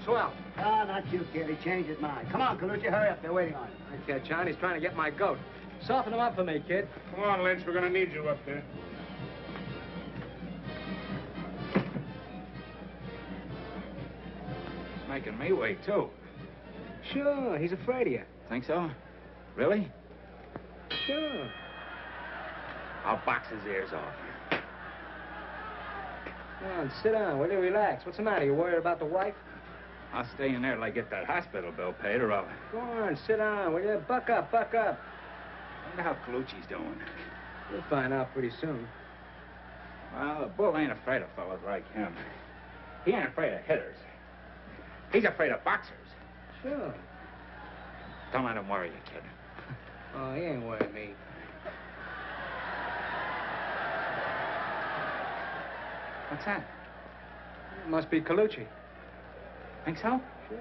Speaker 1: Swell.
Speaker 22: Ah, not you, kid. He changed his mind. Come on, Colucci, hurry up. They're waiting on you.
Speaker 1: Okay, John, he's trying to get my goat. Soften him up for me, kid.
Speaker 4: Come on, Lynch. We're going to need you up there.
Speaker 7: Making me wait, too.
Speaker 1: Sure, he's afraid of you.
Speaker 7: Think so? Really?
Speaker 1: Sure.
Speaker 7: I'll box his ears off.
Speaker 1: Come on, sit down. Will you relax? What's the matter? You worried about the wife?
Speaker 7: I'll stay in there till I get that hospital bill paid, or I'll...
Speaker 1: Go on, sit down. Will you? Buck up, buck up.
Speaker 7: wonder how Colucci's doing.
Speaker 1: You'll find out pretty soon.
Speaker 7: Well, the bull ain't afraid of fellas like him. He ain't afraid of hitters. He's afraid of boxers.
Speaker 1: Sure.
Speaker 7: Don't let him worry you, kid.
Speaker 1: Oh, he ain't worried me.
Speaker 7: What's that?
Speaker 1: It Must be Colucci.
Speaker 7: Think so?
Speaker 1: Sure.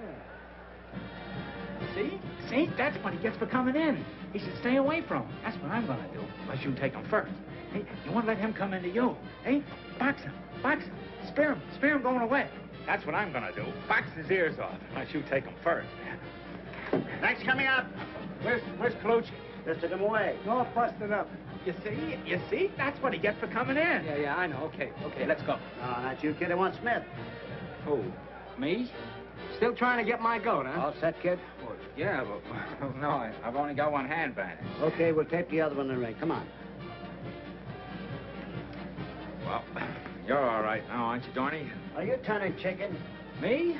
Speaker 7: See? See? That's what he gets for coming in. He should stay away from him. That's what I'm gonna do. Unless you take him first. Hey, you won't let him come into you. Hey, box him. Box him. Spear him. Spear him going away. That's what I'm gonna do. Box his ears off. Unless you take him first.
Speaker 22: Thanks for coming up.
Speaker 7: Where's, where's Colucci?
Speaker 22: Just took him away.
Speaker 25: All busted up.
Speaker 7: You see? You see? That's what he gets for coming in.
Speaker 1: Yeah, yeah, I know. Okay, okay, let's go.
Speaker 22: Oh, no, not you, kid. I want Smith.
Speaker 7: Who? Me?
Speaker 1: Still trying to get my goat, huh?
Speaker 22: All set, kid?
Speaker 7: Yeah, but no, I, I've only got one hand bandage.
Speaker 22: Okay, we'll tape the other one in the ring. Come on.
Speaker 7: Well, you're all right now, aren't you, Dorney?
Speaker 22: Are you turning chicken?
Speaker 7: Me?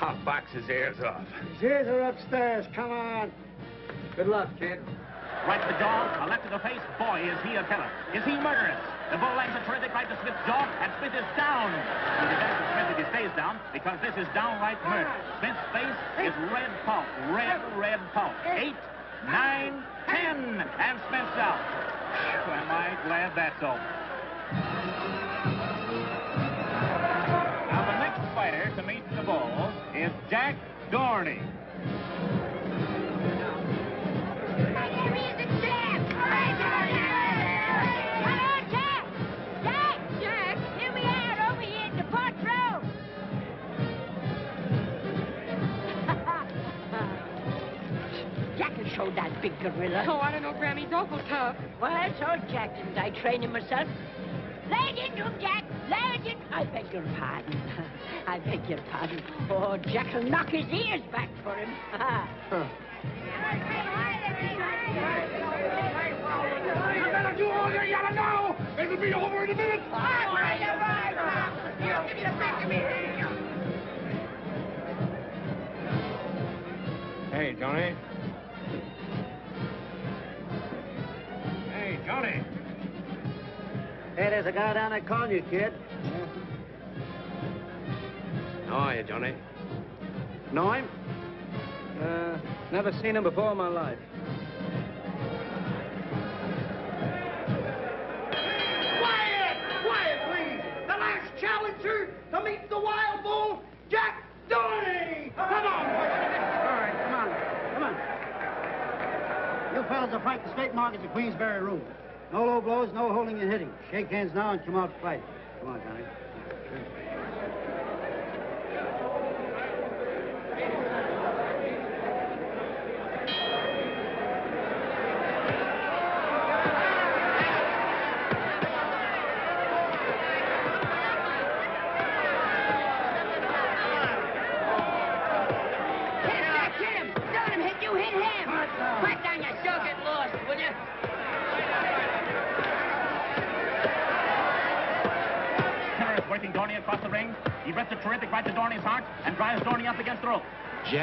Speaker 7: I'll box his ears off.
Speaker 22: His ears are upstairs. Come on.
Speaker 1: Good luck, kid.
Speaker 10: Right to the jaw, a left to the face. Boy, is he a killer. Is he murderous? The bull lands a terrific right to Smith's jaw, and Smith is down. It depends on Smith if he stays down, because this is downright murder. Smith's face is red pulp, red, red pulp. Eight, nine, ten, and Smith's out. Am I glad that's over. Is Jack Dorney.
Speaker 8: Jack will show that big gorilla.
Speaker 14: Oh, I don't know, Grammy. He's awful tough.
Speaker 8: Well, so Jack didn't I train him myself? Lay it into him, Jack. Lay it in. I beg your pardon. I beg your pardon. Oh, Jack will knock his ears back for him.
Speaker 15: You better do all you gotta know. It'll be over in a minute. You give me the back of me.
Speaker 7: Hey, Johnny. Hey, Johnny.
Speaker 22: Hey, there's a guy down there calling you, kid.
Speaker 1: How are you, Johnny?
Speaker 22: Know him?
Speaker 1: Uh, never seen him before in my life.
Speaker 15: Quiet! Quiet, please! The last challenger to meet the wild bull, Jack Dorney! Come on!
Speaker 22: All right, come on. Come on. You fellas will fight the state markets at Queensberry Room. No low blows, no holding and hitting. Shake hands now and come out to fight. Come on, Johnny.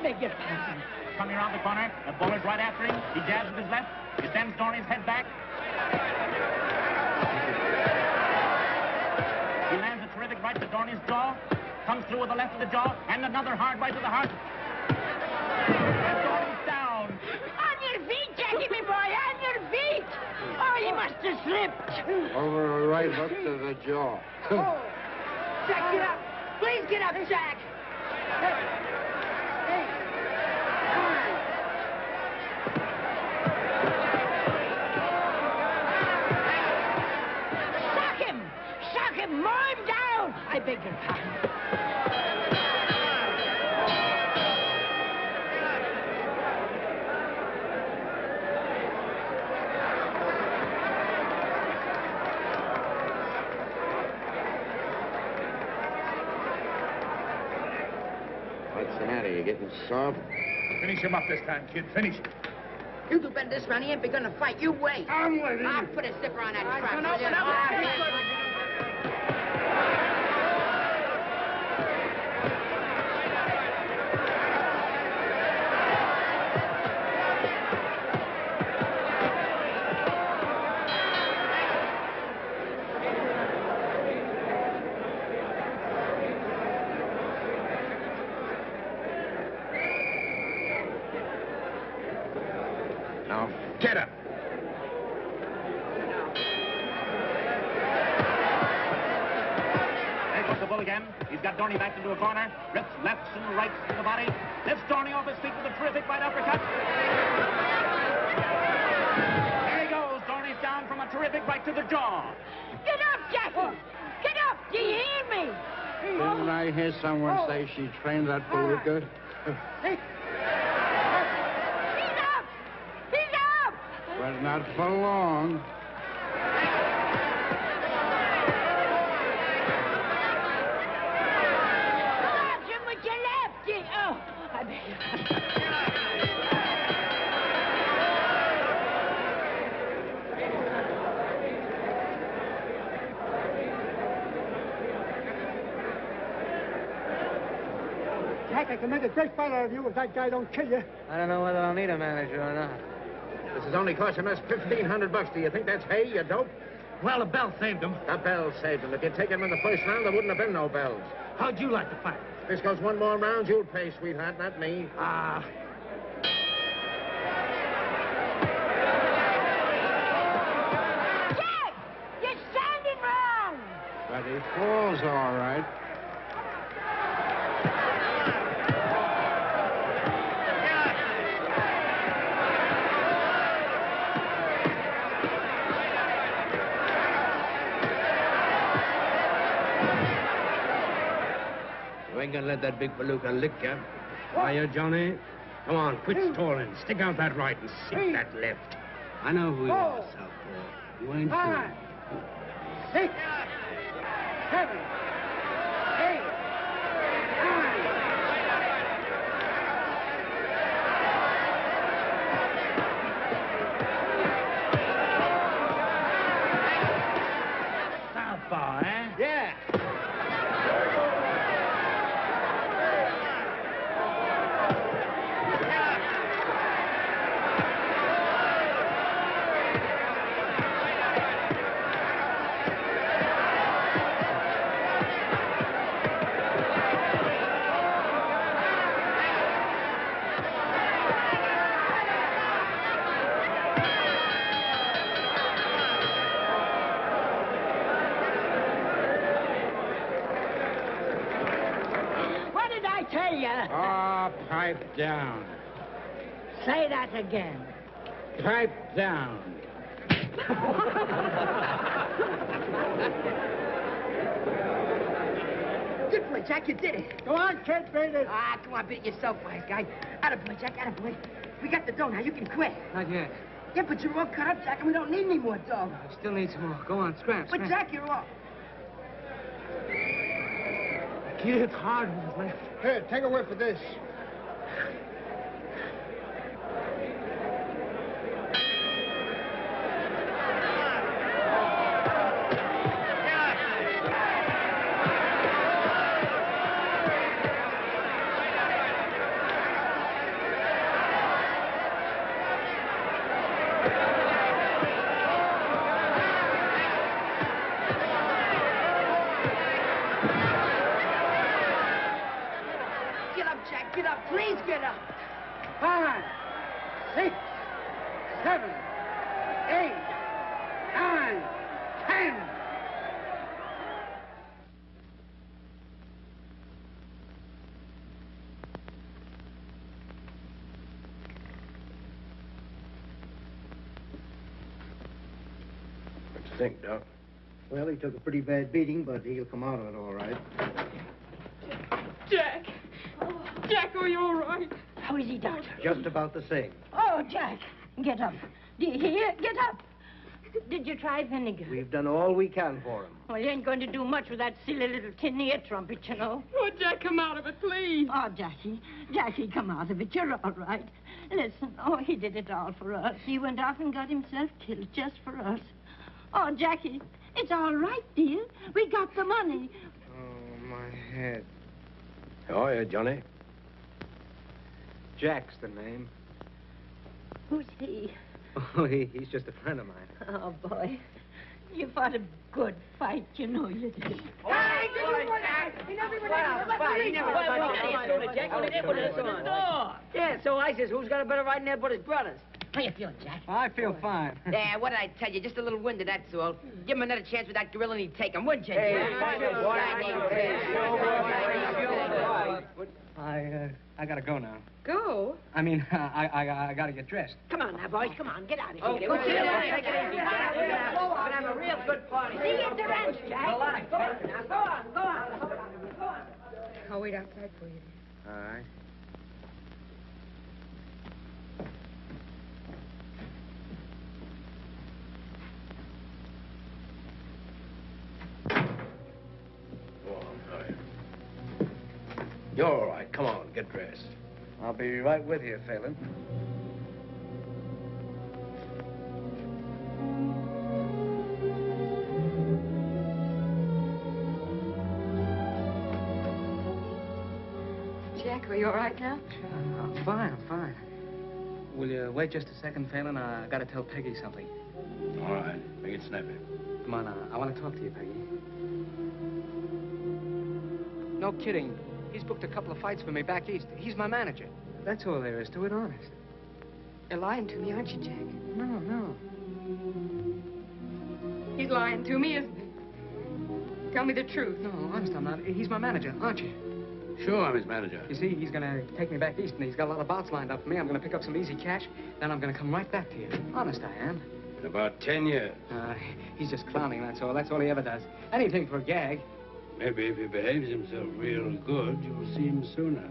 Speaker 8: I beg your pardon.
Speaker 7: Coming around the corner, the bull is right after him. He jabs with his left. He sends Dorney's head back. He lands a terrific right to Dorney's jaw. Comes through with the left of the jaw, and another hard right to the heart. And Dorney's down.
Speaker 8: On your feet, Jackie, me boy, on your feet. Oh, he must have slipped.
Speaker 22: Over a right hook to the jaw.
Speaker 8: Oh. Jack, get up. Please get up, Jack. beg your pardon.
Speaker 12: What's the matter? You getting soft?
Speaker 4: Finish him up this time, kid. Finish him.
Speaker 15: You do better this round. He ain't begun to fight. You wait.
Speaker 4: I'm waiting.
Speaker 15: I'll put a zipper on that
Speaker 8: I
Speaker 15: trap.
Speaker 8: can open
Speaker 15: you?
Speaker 8: up
Speaker 7: terrific right to the jaw.
Speaker 8: Get up, Jackie. Get up. Do you hear me?
Speaker 22: Didn't I hear someone oh. say she trained that bull uh. good?
Speaker 8: He's up. He's up.
Speaker 22: But not for long.
Speaker 26: Jack, I can make a great fight out of you if that guy don't kill you.
Speaker 1: I don't know whether I'll need a manager or not.
Speaker 12: This is only costing us 1500 bucks. Do you think that's hay, you dope?
Speaker 27: Well, the bell saved him.
Speaker 12: The bell saved him. If you'd taken him in the first round, there wouldn't have been no bells.
Speaker 27: How'd you like to fight?
Speaker 12: If This goes one more round, you'll pay, sweetheart, not me.
Speaker 27: Ah.
Speaker 8: Jack, you're standing wrong.
Speaker 22: But he falls all right.
Speaker 5: Ain't gonna let that big palooka lick you. Are you, Johnny? Come on, quit stalling. Stick out that right and sink that left. I know who you are, oh. Southpaw. You ain't
Speaker 26: Five,
Speaker 5: fool.
Speaker 26: six, seven,
Speaker 22: Ah,
Speaker 15: come on, beat it yourself, wise guy. Attaboy, Jack, attaboy. We got the dough now. You can quit.
Speaker 1: Not yet.
Speaker 15: Yeah, but you're all cut up, Jack, and we don't need any more dough.
Speaker 1: I still need some more. Go on, scram, scram. But.
Speaker 15: Jack, you're all...
Speaker 24: He hit hard with his left.
Speaker 22: Here, take a whiff of this.
Speaker 15: Get up, Jack. Get up. Please get up.
Speaker 18: Five, six, seven, eight, nine, ten.
Speaker 5: What you think, Doc?
Speaker 22: Well, he took a pretty bad beating, but he'll come out of it all right.
Speaker 14: Jack. Jack, are you all right?
Speaker 8: How is he, Doctor?
Speaker 22: Just about the same.
Speaker 8: Oh, Jack, get up. Do you hear? Get up. Did you try vinegar?
Speaker 22: We've done all we can for him.
Speaker 8: Well, you ain't going to do much with that silly little tin ear trumpet, you know.
Speaker 14: Oh, Jack, come out of it, please.
Speaker 8: Oh, Jackie, Jackie, come out of it. You're all right. Listen, oh, he did it all for us. He went off and got himself killed just for us. Oh, Jackie, it's all right, dear. We got the money.
Speaker 1: Oh, my head.
Speaker 5: How are you, Johnny?
Speaker 1: Jack's the name.
Speaker 8: Who's he?
Speaker 1: Oh, he, he's just a friend of mine.
Speaker 8: Oh, boy. You fought a good fight, you know you did.
Speaker 15: Hey, did you want that? He never even
Speaker 16: He never Jack. Only did put us on. Yeah, so I says, who's got a better right in there but his brothers?
Speaker 15: How you feeling, Jack?
Speaker 1: I feel fine.
Speaker 15: Yeah, what did I tell you? Just a little winded, that's all. Give him another chance with that gorilla and he'd take him, wouldn't you?
Speaker 1: Hey,
Speaker 15: Jack?
Speaker 1: I, uh, I gotta go now.
Speaker 14: Go?
Speaker 1: I mean, I, I, I gotta get dressed.
Speaker 8: Come on now, boys. Come on. Get out of here.
Speaker 15: Oh,
Speaker 8: Get
Speaker 15: go
Speaker 8: away.
Speaker 15: sit down.
Speaker 8: Take it easy, Jack. We're gonna have- we're gonna have a real good party. See you at the ranch, Jack. Go on. Go on. Now, go on. Go on. Go on.
Speaker 14: I'll wait outside for you.
Speaker 1: All right.
Speaker 5: You're all right. Come on, get dressed.
Speaker 1: I'll be right with you, Phelan.
Speaker 14: Jack, are you all right now?
Speaker 1: Sure, I'm fine, I'm fine. Will you wait just a second, Phelan? I gotta tell Peggy something.
Speaker 5: All right, make it snappy.
Speaker 1: Come on, uh, I want to talk to you, Peggy. No kidding. He's booked a couple of fights for me back east. He's my manager. That's all there is to it, honest.
Speaker 14: You're lying to me, aren't you, Jack?
Speaker 1: No, no.
Speaker 14: He's lying to me, isn't he? Tell me the truth.
Speaker 1: No, honest, I'm not. He's my manager, aren't you?
Speaker 5: Sure, I'm his manager.
Speaker 1: You see, he's gonna take me back east, and he's got a lot of bouts lined up for me. I'm gonna pick up some easy cash, then I'm gonna come right back to you. Honest, I am.
Speaker 5: In about ten years.
Speaker 1: Uh, he's just clowning, that's all. That's all he ever does. Anything for a gag.
Speaker 5: Maybe if he behaves himself real good, you'll see him sooner.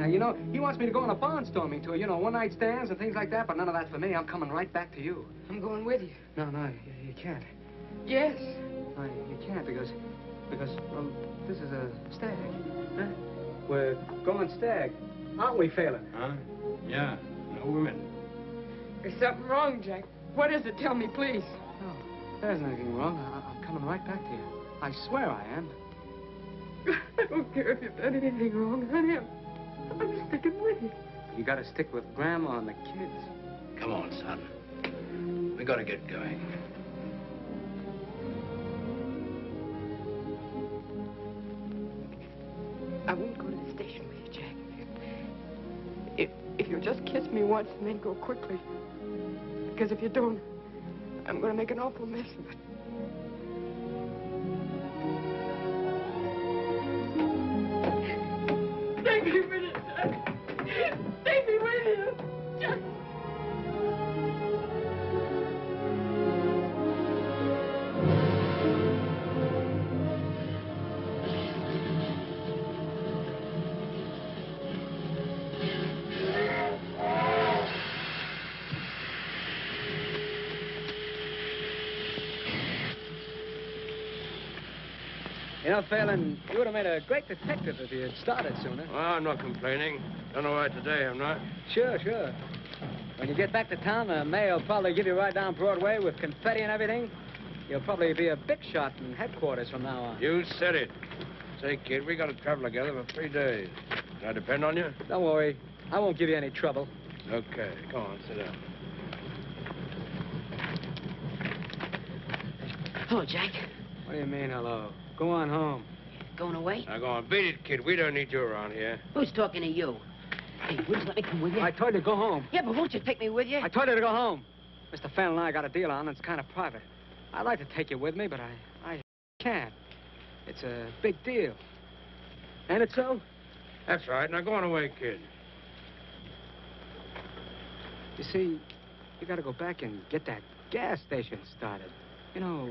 Speaker 1: Uh, you know, he wants me to go on a barnstorming tour, you know, one-night stands and things like that, but none of that for me. I'm coming right back to you.
Speaker 14: I'm going with you.
Speaker 1: No, no, you, you can't.
Speaker 14: Yes.
Speaker 1: No, you can't because, because, well, this is a stag. Huh? We're going stag, aren't we, Phelan?
Speaker 5: Huh? Yeah, no women.
Speaker 14: There's something wrong, Jack. What is it? Tell me, please.
Speaker 1: No, there's nothing wrong. I, I'm coming right back to you. I swear I am.
Speaker 14: I don't care if you've done anything wrong, honey. I'm, I'm sticking with you.
Speaker 1: You gotta stick with Grandma and the kids.
Speaker 5: Come on, son. We gotta get going.
Speaker 14: I won't go to the station with you, Jack. If, if you'll just kiss me once and then go quickly. Because if you don't, I'm going to make an awful mess of it.
Speaker 1: Phelan, you would have made a great detective if you had started sooner.
Speaker 5: Well, I'm not complaining. Done all right today, I'm not.
Speaker 1: Sure, sure. When you get back to town, the mayor will probably give you right down Broadway with confetti and everything. You'll probably be a big shot in headquarters from now on.
Speaker 5: You said it. Say, kid, we got to travel together for three days. Can I depend on you?
Speaker 1: Don't worry. I won't give you any trouble.
Speaker 5: Okay, come on, sit down.
Speaker 15: Hello, Jack.
Speaker 1: What do you mean, hello? Go on home.
Speaker 15: Going away?
Speaker 5: Now go on, beat it, kid. We don't need you around here.
Speaker 15: Who's talking to you? Hey, would you let me come with you?
Speaker 1: I told you to go home.
Speaker 15: Yeah, but won't you take me with you?
Speaker 1: I told you to go home. Mr. Phelan and I got a deal on. It's kind of private. I'd like to take you with me, but I, I can't. It's a big deal. Ain't it so?
Speaker 5: That's right. Now go on away, kid.
Speaker 1: You see, you got to go back and get that gas station started. You know,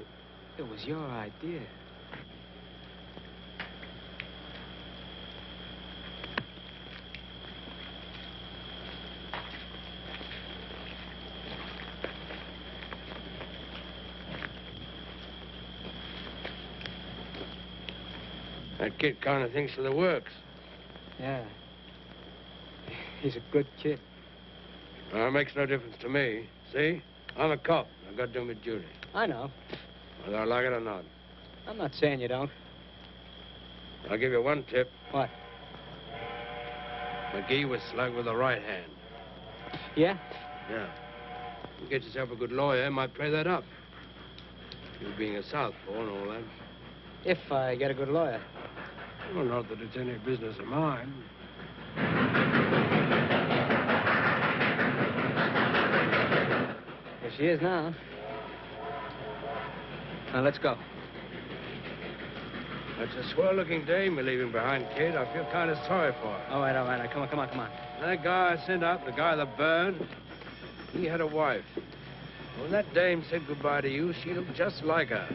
Speaker 1: it was your idea.
Speaker 5: That kid kind of thinks of the works.
Speaker 1: Yeah. He's a good kid.
Speaker 5: Well, it makes no difference to me. See? I'm a cop. I've got to do my duty.
Speaker 1: I know.
Speaker 5: Whether I like it or not.
Speaker 1: I'm not saying you don't.
Speaker 5: I'll give you one tip.
Speaker 1: What?
Speaker 5: McGee was slugged with the right hand.
Speaker 1: Yeah?
Speaker 5: Yeah. You get yourself a good lawyer, might play that up. You being a southpaw and all that.
Speaker 1: If I get a good lawyer.
Speaker 5: Well, not that it's any business of mine.
Speaker 1: Here she is now. Now, let's go.
Speaker 5: That's a swell-looking dame you're leaving behind, kid. I feel kind of sorry for her.
Speaker 1: All right, all right. Come on, come on, come on.
Speaker 5: That guy I sent out, the guy that burned, he had a wife. When that dame said goodbye to you, she looked just like her.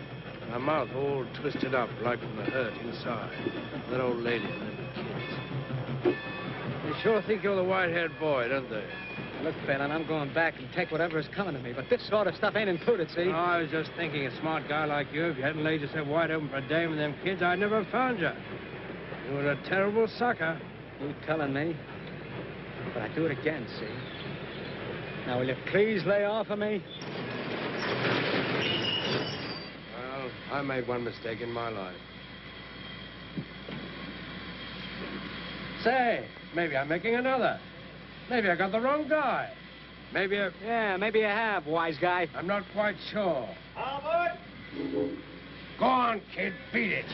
Speaker 5: Her mouth all twisted up, like from the hurt inside. That old lady and them kids. They sure think you're the white-haired boy, don't they?
Speaker 1: Look, Phelan, I'm going back and take whatever is coming to me, but this sort of stuff ain't included, see?
Speaker 5: Oh, I was just thinking, a smart guy like you, if you hadn't laid yourself wide open for a dame and them kids, I'd never have found you. You were a terrible sucker.
Speaker 1: You telling me? But I'd do it again, see? Now, will you please lay off of me?
Speaker 5: Well, I made one mistake in my life. Say, maybe I'm making another. Maybe I got the wrong guy. Maybe I...
Speaker 1: Yeah, maybe you have, wise guy.
Speaker 5: I'm not quite sure.
Speaker 18: Albert!
Speaker 5: Go on, kid, beat it.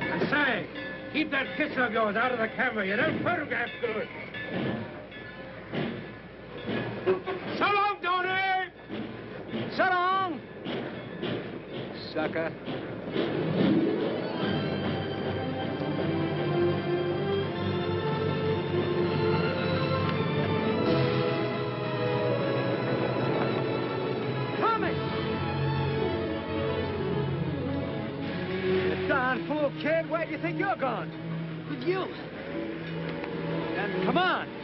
Speaker 5: And say, keep that kiss of yours out of the camera. You don't photograph good. So long, Tony!
Speaker 1: So long! Sucker. Darn fool kid, where do you think you're going?
Speaker 15: With you.
Speaker 1: Then come on!